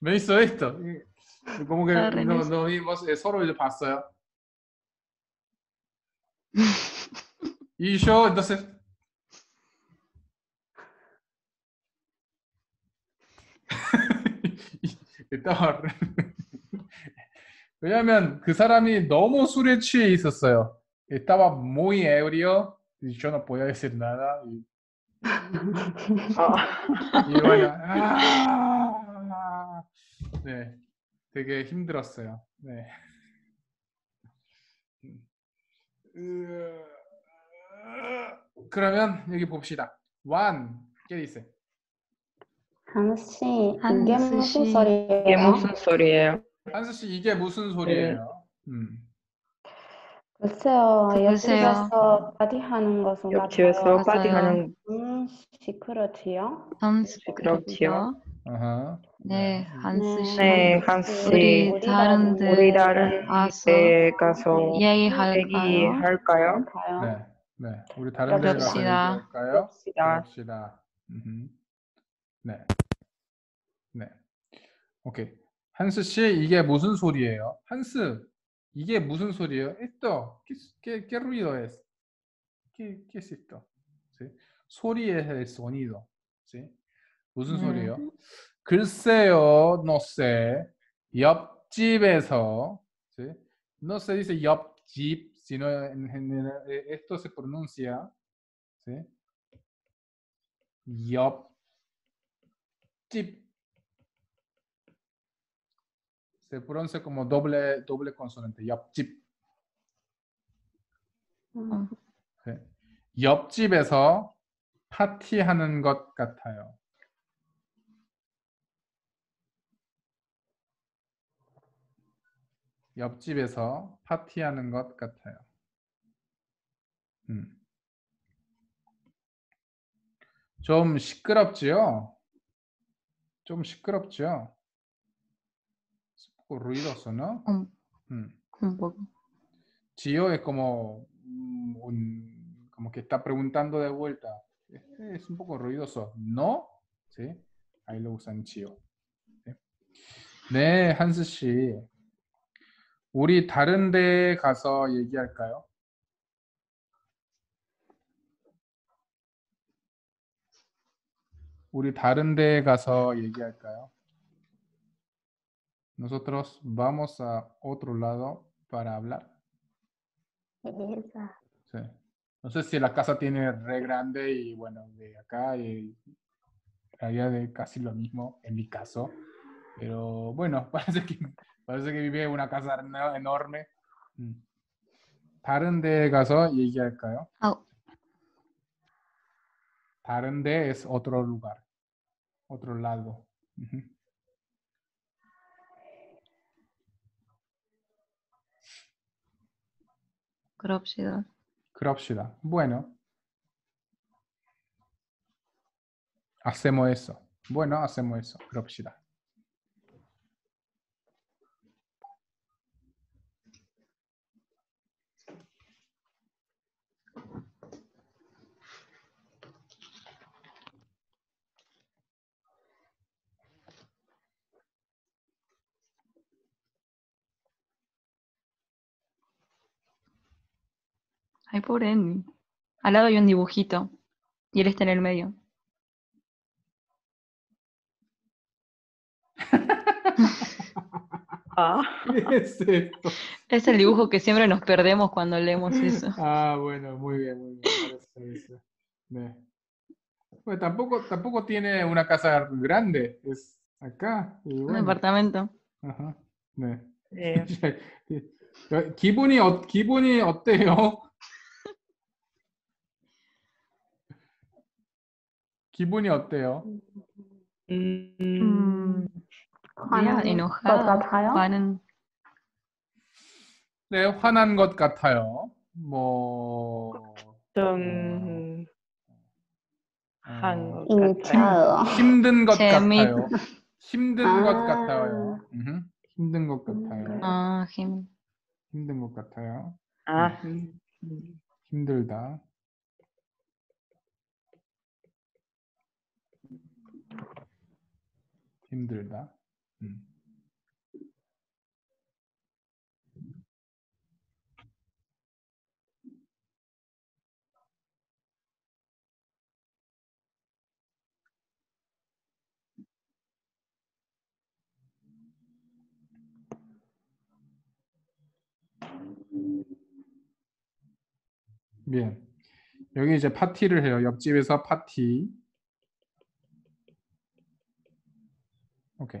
Me hizo esto. Como que Ah, no, René. no vimos, eh, solo le pasó. Y yo, entonces. estaba. re- 왜냐면 그 사람이 너무 술에 취해 있었어요. Estaba muy ebrio y yo no podía decir nada. Y, 아, y bueno, 아, 네, 되게 힘들었어요. 네. 으, 그러면 여기 봅시다. One, ¿qué dice? 한스 씨, 이게 무슨 씨. 소리예요? 이게 무슨 소리예요? 한스 씨 이게 무슨 소리예요? 음. 글쎄요. 옆집에서 파티하는 것은 옆집에서. 파티하는 음, 시끄럽지요? 전 시끄럽지요? 아하. 네, 한스 씨. 네, 한스 우리 씨. 다른 데 우리 다른 가서 데 가서 얘기할까요? 가요? 네, 네. 우리 다른 데 가서. 얘기할까요? 그럽시다. 네. 네. 오케이. 한스 씨, 이게 무슨 소리예요? 한스, 이게 무슨 소리예요? Esto, ¿qué, qué, qué ruido es? ¿Qué, qué es esto? ¿Sí? 소리 es el sonido. ¿Sí? 무슨 음. 소리예요? 글쎄요, no sé. 옆집에서, ¿sí? No se dice 옆집, sino en general, eh, esto se pronuncia, ¿sí? 옆집. Se pronuncia como doble, doble consonante, 옆집. 음, 네. 옆집에서 파티하는 것 같아요. 옆집에서 파티하는 것 같아요. 음. 좀 시끄럽지요? 좀 poco ruidoso, ¿no? 음. un poco. Chio es como mm, un, como que está preguntando de vuelta. Este es un poco ruidoso. ¿No? ¿Sí? Ahí lo usan chio. ¿sí? 네, 한스 씨. 우리 다른 데 가서 얘기할까요? 우리 다른 데 가서 얘기할까요? Nosotros vamos a otro lado para hablar. esa. Sí. No sé si la casa tiene re grande y bueno, de acá y haría de casi lo mismo en mi caso. Pero bueno, parece que, parece que vive en una casa eno- enorme. 음. 다른 데 가서 얘기할까요? 아, 다른 데 es otro lugar. Otro lado. Ujú. 그럽시다. 그럽시다. Bueno. Hacemos eso. Bueno, hacemos eso. 그럽시다. Ay, pobre Andy. Al lado hay un dibujito. Y él está en el medio. 아, ¿Qué es esto? Es el dibujo que siempre nos perdemos cuando leemos eso. Ah, bueno, muy bien, muy bien. parece eso. 네. Bueno, tampoco, tampoco tiene una casa grande, es acá. y Un bueno, departamento. ajá, 네. 네. 기분이 어, 기분이 어때요? 기분이 어때요? 음, Mm, 화난 것. 같아요? 화는 네, 화난 것 같아요. 뭐 좀, 한 어, 것 같아요. 힘든 것 재밌- 같아요. 힘든 것 아. 같아요. 음흠, 힘든 것 같아요. 아, 힘. 힘든 것 같아요. 아, 음, 음. 힘들다. 힘들다. 음. Bien. 여기 이제 파티를 해요. 옆집에서 파티. Ok.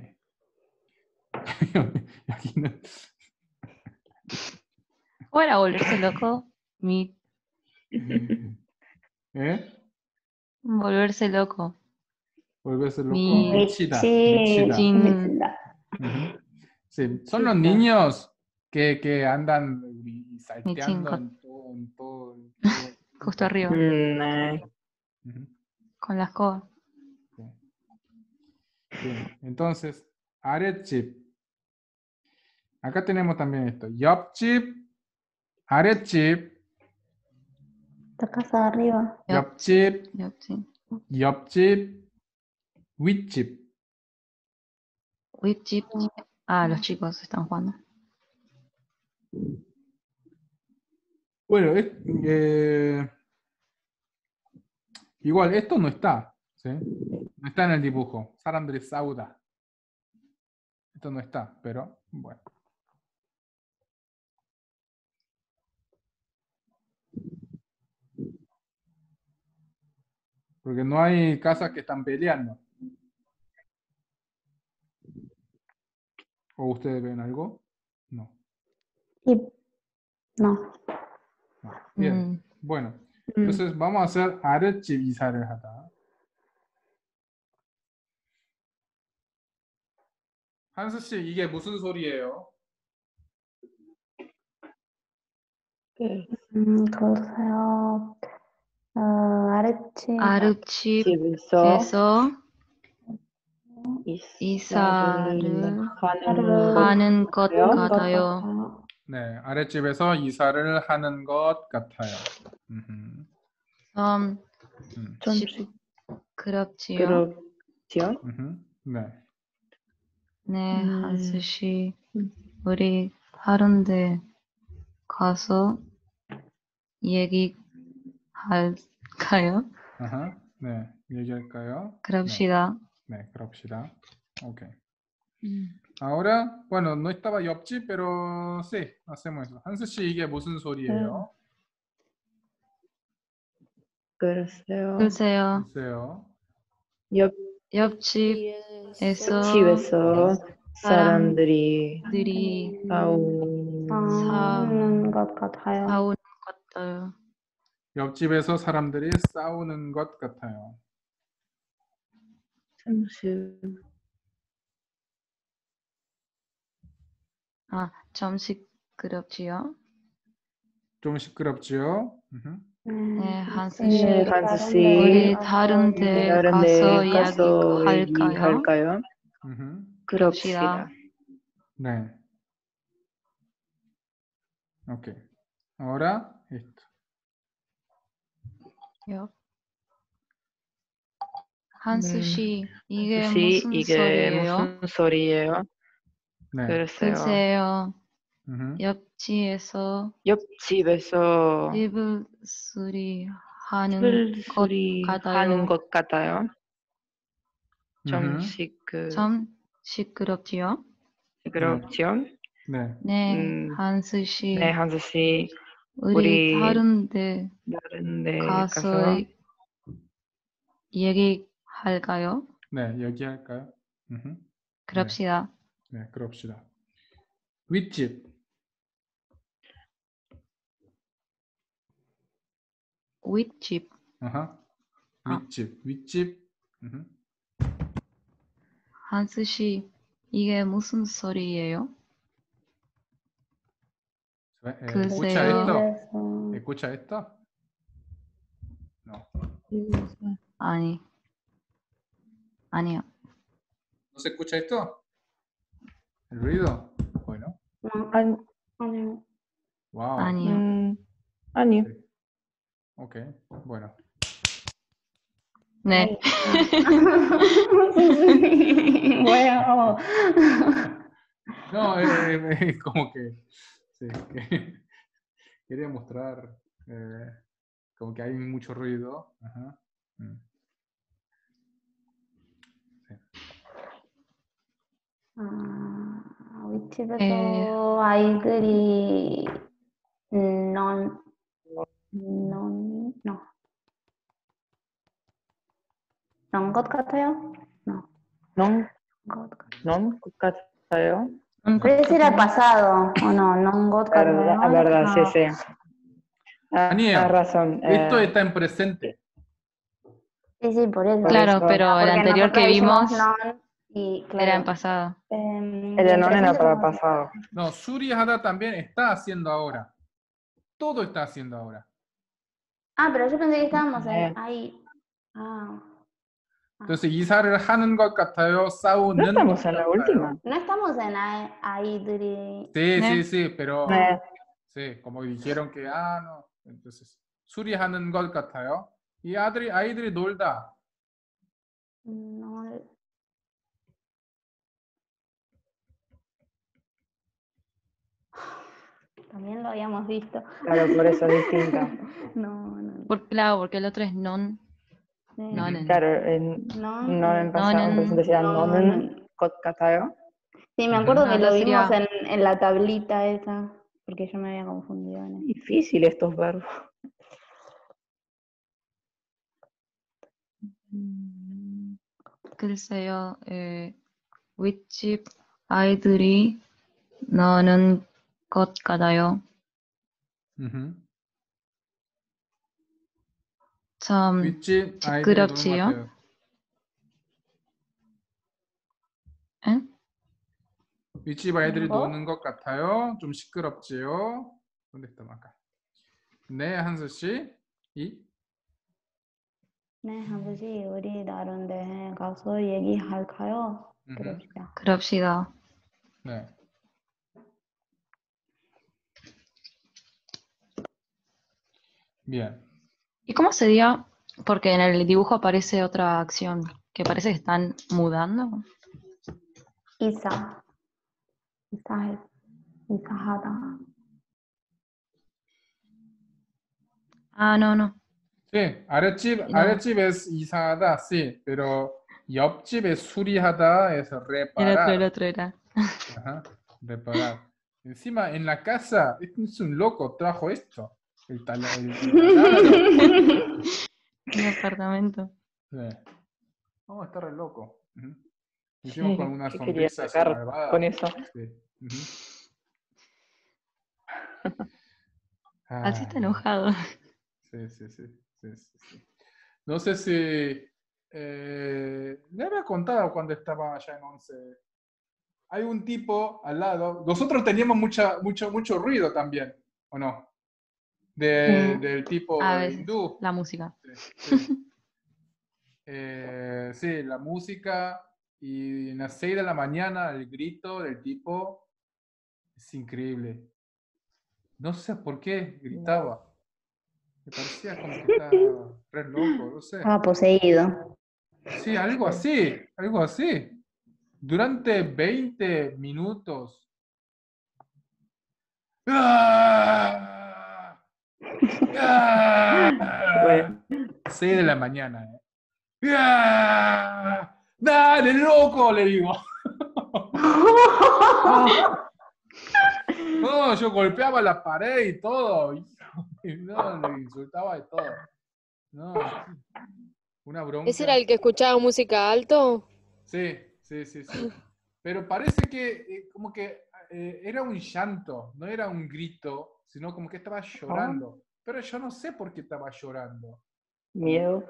Ahora volverse loco, mi. ¿Eh? Volverse loco. Volverse loco. Mi... Michida. Uh -huh. Sí, son los niños que, que andan salteando en todo, en todo, en todo, Justo arriba. Mm. Uh -huh. Con las escoba. Entonces, Aret chip. Acá tenemos también esto. Yop chip. Aret chip. Está arriba. Yop chip. Yop chip. Chip. Ah, los chicos están jugando. Bueno, eh, igual, esto no está. ¿Sí? No está en el dibujo. Sarandresauda. Esto no está, pero bueno. Porque no hay casas que están peleando. ¿O ustedes ven algo? No. Y, no. Ah, bien. Mm. Bueno, mm. entonces vamos a hacer archivizar el hata. 한수 씨 이게 무슨 소리예요? 음, 글쎄요. 어. 아랫집에서 집에서 이사를 하는 하는 것 같아요? 네, 아랫집에서 이사를 하는 것 같아요. 음, 좀. 그렇지요? 음흠. 네. 네, 음. 한수 씨, 음. 우리 다른데 가서 얘기할까요? 아하. 네, 얘기할까요? 그럽시다. 네, 그럽시다. Ok. 음. Ahora, bueno, no estaba 옆집, pero sí, hacemos eso. 한수 씨 이게 무슨 소리예요? 글쎄요. 글쎄요, 글쎄요. 옆 옆집에서 집에서 사람들이 들이 싸우는 것 같아요. 싸우는 것 같아요. 옆집에서 사람들이 싸우는 것 같아요. 잠시 아, 좀 시끄럽지요? 좀 시끄럽지요? 음흠. 네, 한수 네, 씨. 한수 씨. 우리 다른 데 다른 가서 데 가서 이야기할까요? 얘기할까요? 음흠. 그럽시다. 네. Ok. Ahora esto. 옆. 한수 음, 씨, 이게 혹시 무슨 이게 소리예요? 무슨 소리예요? 네. 글쎄요. 글쎄요. 옆집에서 옆집에서 집을 수리 하는 것 같아요. 하는 것 같아요. 좀. 시끄 좀 시끄럽지요? 시끄럽지요? 네. 네, 음, 한수 씨, 네, 한수 씨 우리 우리 다른데 다른데 가서 가서 얘기할까요? 네, 얘기할까요? 음흠. 그럽시다. 네, 그럽시다. 윗집. 윗집, 아하. 아. 윗집. 윗집. 음흠. 한수 씨, 이게 무슨 소리예요? Eh, 글쎄요. ¿Escucha esto? ¿Escucha esto? No. 아니, 아니요. ¿No se escucha esto? ¿El ruido? Bueno. 음, 아니, 아니요. Wow. 아니요. 음, 아니 Ok. Bueno. Ne. bueno, No, eh, eh, como que, sí, que quería mostrar eh, como que hay mucho ruido. Ajá. Mm. 아, 우리 집에서 아이들이 non, non, no. non 것 같아요? Non, 것 같- non, 같아요. Puede ser al pasado, o no, non 것 Verdad, 같아요. verdad, sí, No. sí. Ah, Daniel, Tienes razón. Esto eh, está en presente. Sí, sí, por eso. Claro, eso. pero el Porque anterior que nosotros vimos dijimos non y, claro, era en pasado. em, el de en non era presente para el como- pasado. No, Suri Hada también está haciendo ahora. Todo está haciendo ahora. Ah, pero yo pensé que estábamos Eh. en ahí. Ah. entonces 이사를 하는 것 같아요. 싸우는 No estamos 것 en la 같아요. última. No estamos en 아이- 아이들이 Sí, 네. sí, sí, pero Eh, sí, como dijeron que ah no, entonces 수리하는 것 같아요. 이 아들이 아이들이 놀다. no también lo habíamos visto. claro, por eso es distinta. No, no. Por, claro, porque el otro es non. sí. nonen. Claro, en, No, non en pasado, Nonen. en presente sería No, nonen, got 같아요. Sí, me acuerdo Ujú. que lo Acá sería- vimos en, en la tablita esa, porque yo me había confundido en eso. Difícil estos verbos. 음, 글쎄요, 에, 윗집 아이들이 너는 것 같아요. 참 윗집 아이들이 노는 것 시끄럽지요? 같아요. 에? 윗집 아이들이 뭐? 노는 것 같아요. 좀 시끄럽지요. ¿Dónde está acá? 네, 한수 씨. 이 네, 아버지, 우리 다른 데 가서 얘기할까요? 그럽시다. 그럽시다. 네. Bien. ¿Y cómo sería? Porque en el dibujo aparece otra acción que parece que están mudando. 이사. 이사해. 이사하다. Ah, no, no. Sí, 아랫집, No. 아랫집에서 이사하다, sí, pero 옆집에 수리하다 es El otro, reparar. el otro era. Ajá, reparar. Encima, en la casa, este es un loco, trajo esto. El tala- el- el taladro. Un apartamento. Sí. Vamos a estar re loco. Hicimos Sí, con una ¿qué quería sonrisa sacar con eso? Sí. Así está enojado. Sí, sí, sí, sí, sí, sí. No sé si eh, le había contado cuando estaba allá en Once. Hay un tipo al lado. Nosotros teníamos mucha, mucho, mucho ruido también, ¿o no? De- Mm. Del tipo A veces. hindú. La música. Sí, sí. Eh, sí, la música y en las 6 de la mañana el grito del tipo es increíble. No sé por qué gritaba. Me parecía como que estaba re loco, no sé. Estaba poseído. Sí, algo así, algo así. Durante 20 minutos. ¡Ah! ¡Ah! Bueno. 6 de la mañana. ¿eh? ¡Ah! ¡Dale, loco! Le digo. No, yo golpeaba la pared y todo. y No, le insultaba de todo. No, una bronca. ¿Ese era el que escuchaba música alto? Sí, sí, sí, sí. Pero parece que eh, como que eh, era un llanto, no era un grito, sino como que estaba llorando. Pero yo no sé por qué estaba llorando. Miedo.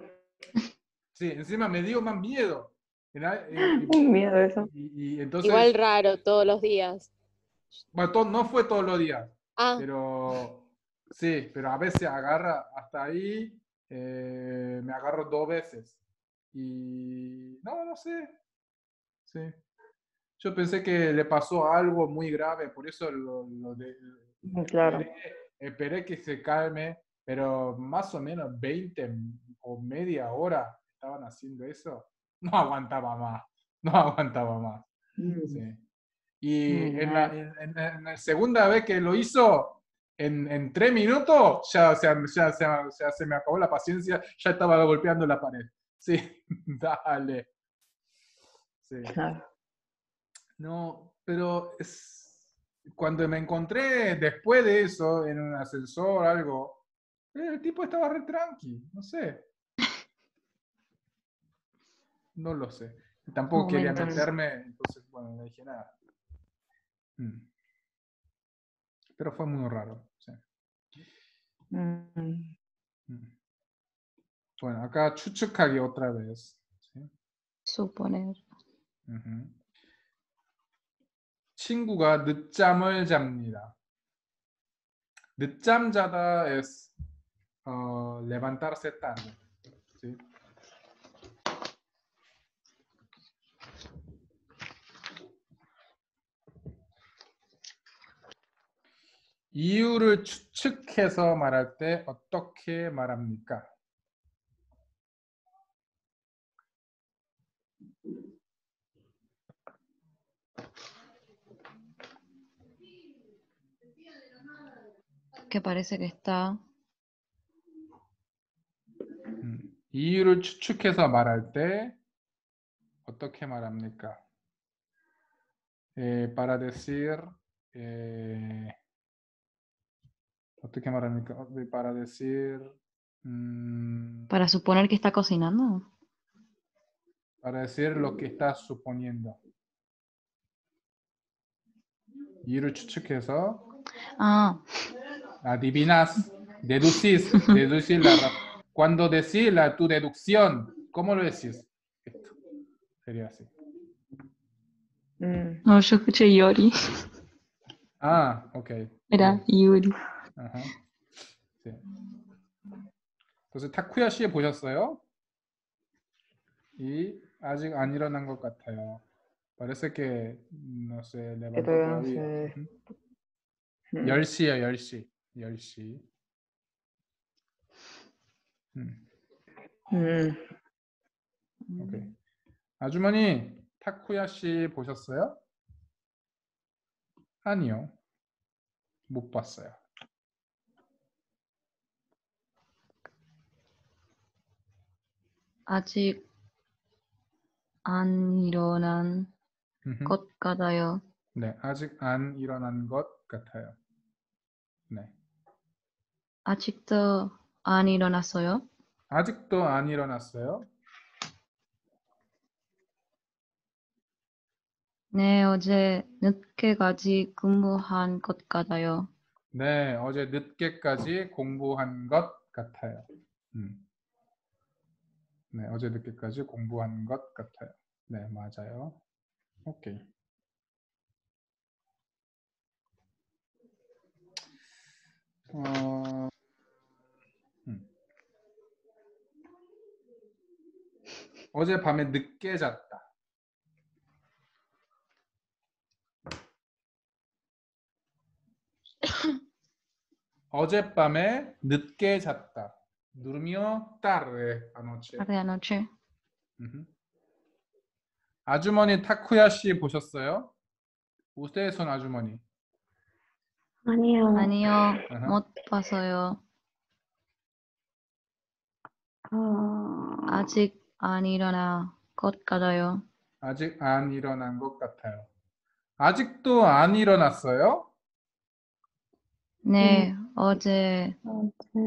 Sí, encima me dio más miedo. Un miedo eso. y, y entonces, Igual raro todos los días. bueno, no fue todos los días, Ah, pero sí, pero a veces agarra hasta ahí, eh, me agarro dos veces. Y no, no sé. Sí. Yo pensé que le pasó algo muy grave, por eso lo, lo de- Claro. esperé, esperé que se calme, pero más o menos 20 o media hora estaban haciendo eso, no aguantaba más, no aguantaba más. Mm. sí. Y Mm, en la, en- en- la segunda vez que lo hizo, en, en tres minutos, ya, o sea, ya, ya- ya se me acabó la paciencia, ya estaba golpeando la pared. Sí, dale. Sí. Claro. No, pero es, cuando me encontré después de eso en un ascensor o algo, el tipo estaba re tranqui, no sé. No lo sé. Tampoco quería meterme, entonces, bueno, no dije nada. Mm. Pero fue muy raro. Sí. Mm. Mm. Bueno, acá Chuchukage otra vez. Suponer. Uh. 친구가 늦잠을 잡니다. 늦잠 자다 es 어, levantarse tarde. ¿sí? 이유를 추측해서 말할 때 어떻게 말합니까? Que parece que está. 음, 이유를 추측해서 말할 때 어떻게 말합니까? Eh, para decir eh, 어떻게 말합니까? 어, 네, Para decir mm, Para suponer que está cocinando. para decir lo que estás suponiendo. 이유를 추측해서 Ah, adivinas, deducís, deducís la Cuando decís la, tu deducción, ¿cómo lo decís? Esto sería así. Mm. no, yo escuché Yori. Ah, ok. Era Yuri. 아하. 네. 그래서 타쿠야 씨 보셨어요? 이 아직 안 일어난 것 같아요. Parece que no se levantó todavía no todavía. se- ujú. Mm. 10시요, 10시. 10시. 음, Mm. 오케이. 아주머니, 타쿠야 씨 보셨어요? 아니요. 못 봤어요. 아직 안 일어난 음흠. 것 같아요. 네, 아직 안 일어난 것 같아요. 네. 아직도 안 일어났어요? 아직도 안 일어났어요? 네, 어제 늦게까지 근무한 것 같아요. 네, 어제 늦게까지 공부한 것 같아요. 음. 네, 어제 늦게까지 공부한 것 같아요. 네, 맞아요. 오케이. 어, 어제 밤에 늦게 잤다. 어젯밤에 늦게 잤다. durmió tarde anoche. tarde anoche. 음흠. 아주머니 타쿠야 씨 보셨어요? Son 아주머니. 아니요. 아니요. 못 봤어요. 어, 아직 안 일어나 것 같아요. 아직 안 일어난 것 같아요. 아직도 안 일어났어요? 네, 어제 어제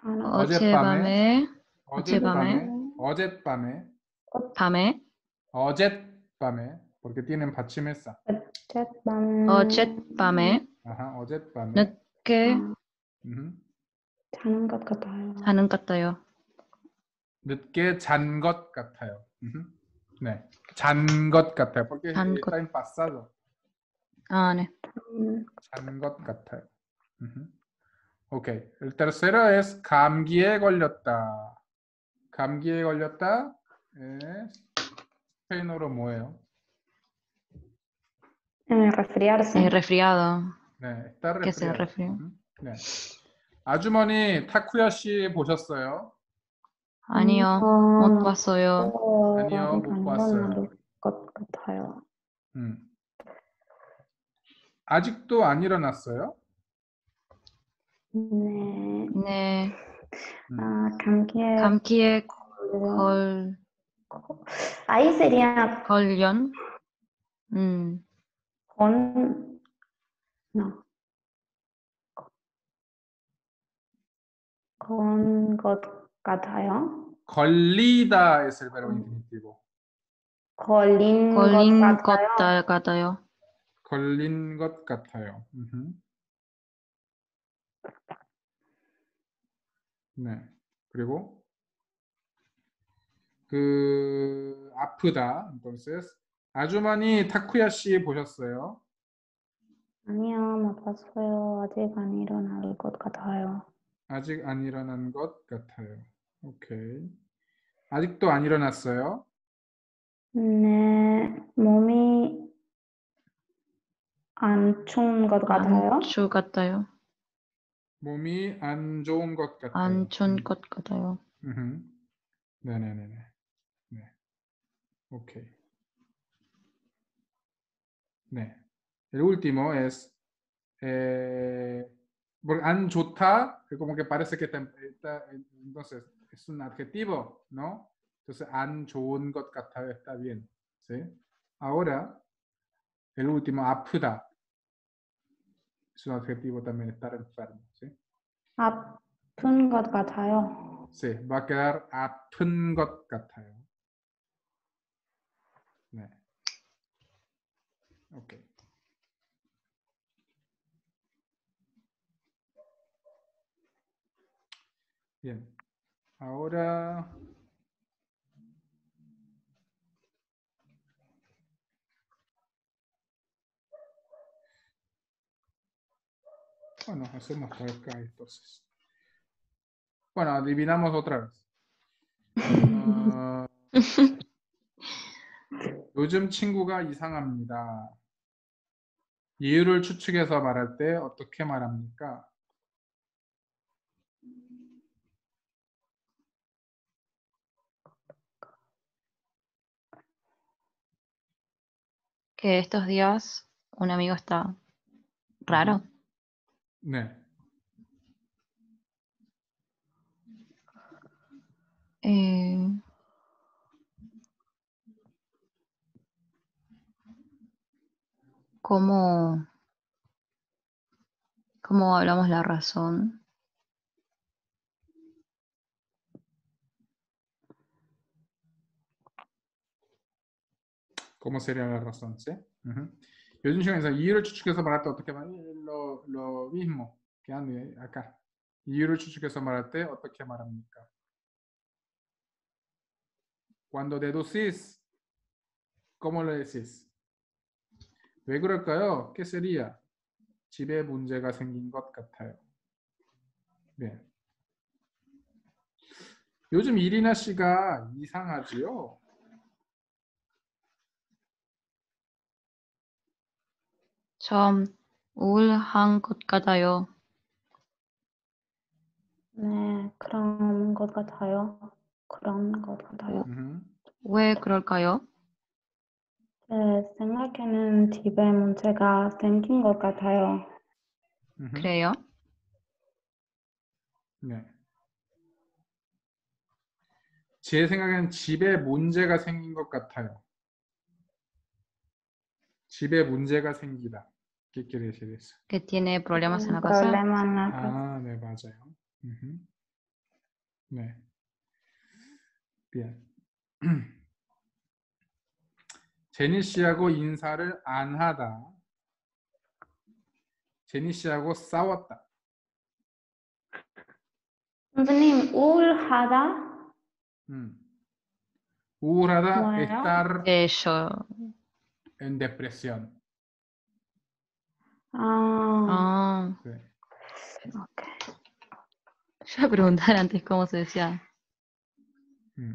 안 어젯밤에 어젯밤에 어젯밤에 밤에 어젯밤에 porque tienen 받침 했어. 어젯밤 어젯밤에 아하, 어젯밤에 늦게 음흠. 자는 것 같아요. 자는 것 같아요. 늦게 잔 것 같아요. 네, 잔 것 같아요. porque 잔 está 것. en pasado. 아, 네. 음, 잔것 같아요. 오케이. El tercero es 감기에 걸렸다. 감기에 걸렸다. es 스페인어로 뭐예요? eh, resfriarse. Eh, resfriado. 네, está que se resfriado. resfrió. 음흠. 네. 아주머니 타쿠야 씨 보셨어요? 아니요, 어, 못 봤어요. 어, 아니요, 못안 봤어요. 것 같아요. 음. 아직도 안 일어났어요? 네. 네, 음. 아, 감기에 감기에 걸려- 걸, 아이세리아 걸련? 음, 건, no. 건것 같아요. 걸리다 es el verbo infinitivo. 걸린 걸린 것 것 같아요. 다- 같아요. 걸린 것 같아요. 음흠. 네. 그리고 그 아프다. entonces 아주머니 타쿠야 씨 보셨어요? 아니요, 못 봤어요. 아직 안 일어날 것 같아요. 아직 안 일어난 것 같아요. 오케이. 아직도 안 일어났어요? 네, 몸이 안 추운 것 같아요. 안주 같아요. 몸이 안 좋은 것 같아요. 안 좋은 음. 것 같아요. 네네네네. 네. Ok. 네. El último es eh, porque an 좋다, que como que parece que está, está- entonces es un adjetivo, ¿no? Entonces an 좋은 것 같아요 está bien, ¿sí? Ahora el último 아프다 es un adjetivo también estar enfermo, ¿sí? 아픈 것 같아요. Sí, va a quedar 아픈 것 같아요. 네. Ok. Bien. Ahora bueno, hacemos por acá entonces. Bueno, adivinamos otra vez. 어, 요즘 친구가 이상합니다. 이유를 추측해서 말할 때 어떻게 말합니까? Que estos días un amigo está raro. 네. Eh, ¿cómo, cómo hablamos la razón? ¿Cómo sería la razón? ¿Sí? Ujú. 요즘 시간에서 이유를 추측해서 말할 때 어떻게 말? Lo, lo mismo que ande acá. 이유를 추측해서 말할 때 어떻게 말합니까? Cuando deducís, ¿cómo lo decís? 왜 그럴까요? ¿Qué sería? 집에 문제가 생긴 것 같아요. 네. 요즘 이리나 씨가 이상하지요? 좀 우울한 것 같아요. 네, 그런 것 같아요. 그런 것 같아요. 음흠. 왜 그럴까요? 제 생각에는 집에 문제가 생긴 것 같아요. 음흠. 그래요? 네. 제 생각에는 집에 문제가 생긴 것 같아요. 집에 문제가 생기다. ¿Qué quiere decir eso? Que tiene problemas en Un la casa. problema en la casa. 아, 네, 맞아요. 음흠. 네. bien. 제니 씨하고 인사를 안 하다. 제니 씨하고 싸웠다. 선생님, 우울하다? 음. 우울하다, 뭐예요? estar Eh, yo, en depresión. Ah. ah. Okay. Yo iba a preguntar antes cómo se decía. Mm.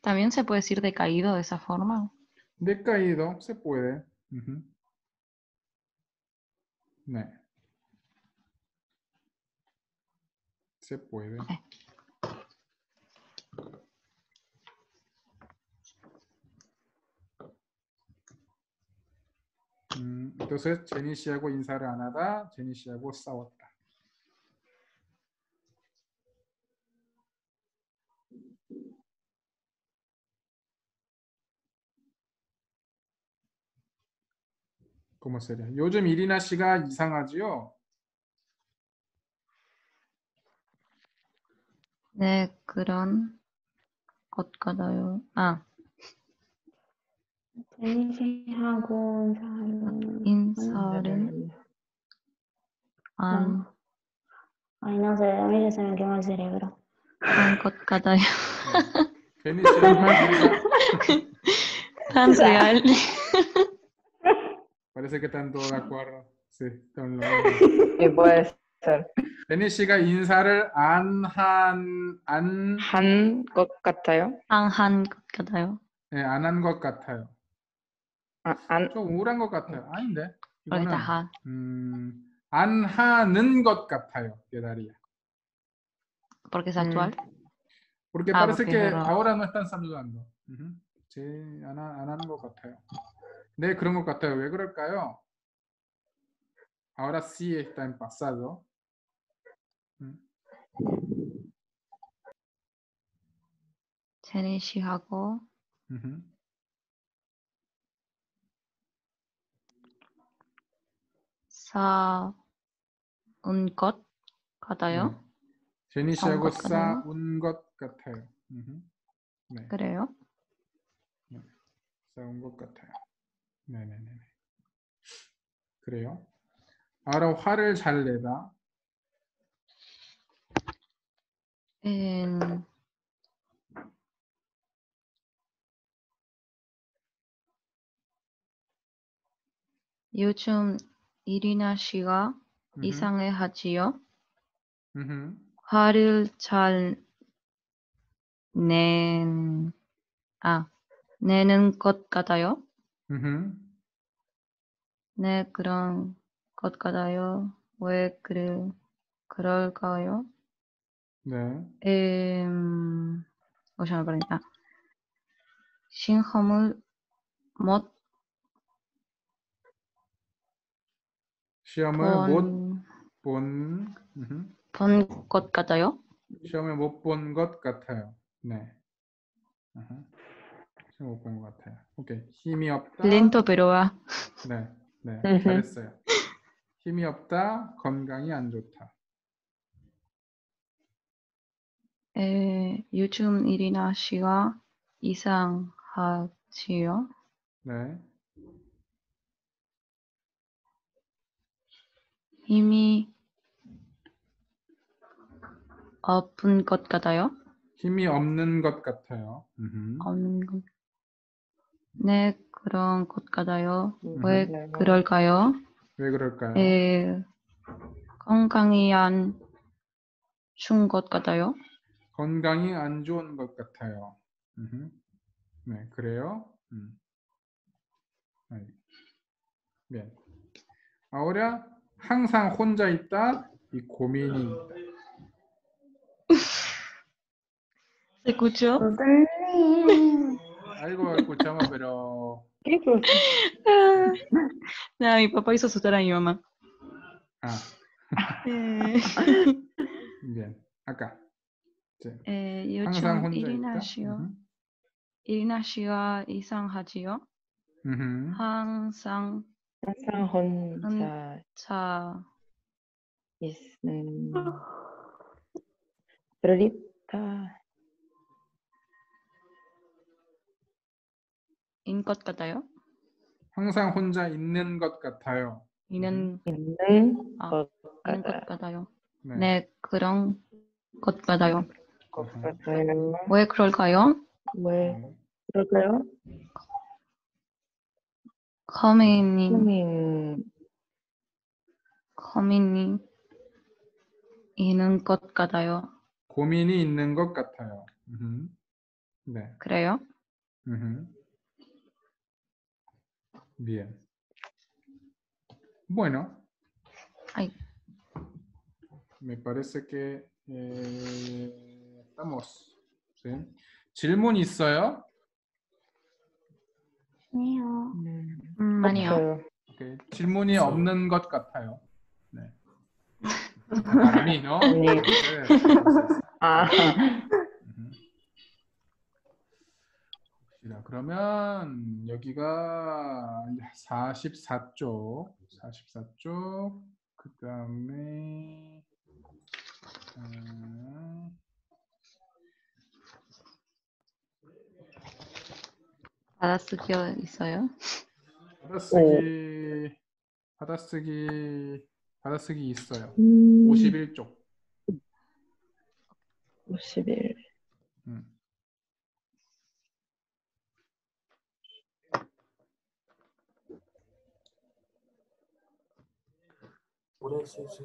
¿También se puede decir decaído de esa forma? Decaído, se puede. Se puede. 음, entonces 제니 씨하고 인사를 안 하다 제니 씨하고 싸웠다. ¿Cómo sería? 요즘 이리나 씨가 이상하지요? 네, 그런 것 같아요. 아, 제니씨하고 인사를 안 Ay, no sé, a mí ya se me quemó el cerebro. 한것 같아요. 제니 씨랑 말이가 Tan real. parece que están todos de acuerdo. Sí, están. Sí, puede ser. 제니 씨가 인사를 안한안 한것 같아요. 안 한 것 같아요. 네, 안 한 것 같아요. 아, 안, 좀 우울한 것 같아요. 아닌데. 이거는 한. 음, 안 하는 것 같아요. quedaría. Porque es Mm. actual. Porque Ah, parece porque que es verdad. ahora no están saludando. ujú. Sí, 안, 하- 안 하는 것 같아요. 네, 그런 것 같아요. 왜 그럴까요? Ahora sí está en pasado. 음, 제니 씨하고 ujú. 싸운 것 같아요. 네. 제니 싸운 씨하고? 싸운 것 같아요. 네, 그래요? 싸운 것 같아요. 네네네. 그래요. ahora 화를 잘 내다. 엔... 요즘 이리나 씨가 ujú, 이상해 하지요? ujú. 화를 잘 낸, 아, 내는 것 같아요? ujú. 네, 그런 것 같아요. 왜 그래, 그럴까요? 네. 음, 오시면 버린다. 신험을 못 시험을 못 본, 것 같아요? 시험을 못 본 것 같아요. 네. 시험 못 본 것 같아요. 오케이. 힘이 없다. 렌토 베로와 네, 네. 잘했어요. 힘이 없다. 건강이 안 좋다. 에, 요즘 이리나 씨가 이상하지요? 네, 힘이 없은 것 같아요? 힘이 없는 것 같아요. 음흠. 없는 것. 네, 그런 것 같아요. 음, 왜 네. 그럴까요? 왜 그럴까요? 에, 건강이 안 좋은 것 같아요. 건강이 안 좋은 것 같아요. 음흠. 네, 그래요. 음. Bien. Ahora 항상 혼자 있다. 이 고민이 있다. ¿Se escuchó? 선생님. Algo escuchamos, pero ¿Qué cosa? Ah, nada, mi papá hizo asustar a mi mamá. ah, 에, bien. Acá. Sí. 에, 항상 요즘 혼자 이리나 있다. 씨요. 음흠. 이리나 씨가 이상하지요? 음흠. 항상 항상 혼자 자, 있는 그러니까 인것 같아요? 항상 혼자 있는 것 같아요. 있는 있는 아, 것 있는 것 같아. 같아요. 네. 네, 그런 것 같아요. 것. 같아요. 왜 그럴까요? 왜 네. 그럴까요? 커민이 고민 커민이 있는 것 같아요. 고민이 있는 것 같아요. 음흠. 네. 그래요? Bien. Bueno, Ay, me parece que Eh, estamos. ¿sí? 질문 있어요? 아니요. 음, 음, 아니요. 없어요. 오케이. 질문이 없어요. 없는 것 같아요. 네. 아미, 너? 아니. 네. 아, 음. 봅시다. 그러면 여기가 44쪽, 44쪽, 그 다음에 음, 받아쓰기 있어요? 받아쓰기, 받아쓰기, 받아쓰기 있어요. 음, 51쪽. 51. 음. Eso, sí.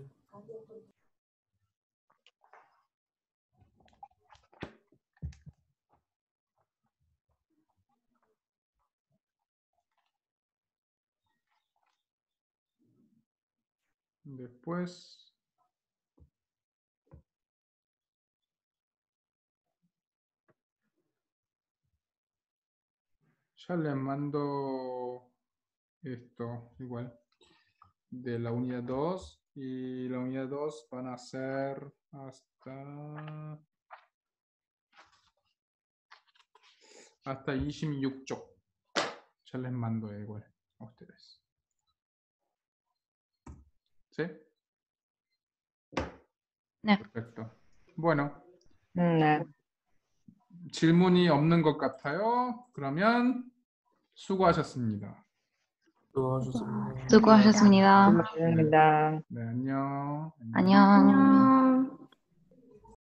Después. Ya les mando esto igual de la unidad 2 y la unidad 2 van a ser hasta hasta 26쪽. Ya les mando igual a ustedes. ¿Sí? 네. Perfecto. Bueno, 음, 네. 질문이 없는 것 같아요. 그러면 수고하셨습니다. 수고하셨습니다. 수고하셨습니다. 고맙습니다. 네, 안녕. 안녕. 안녕.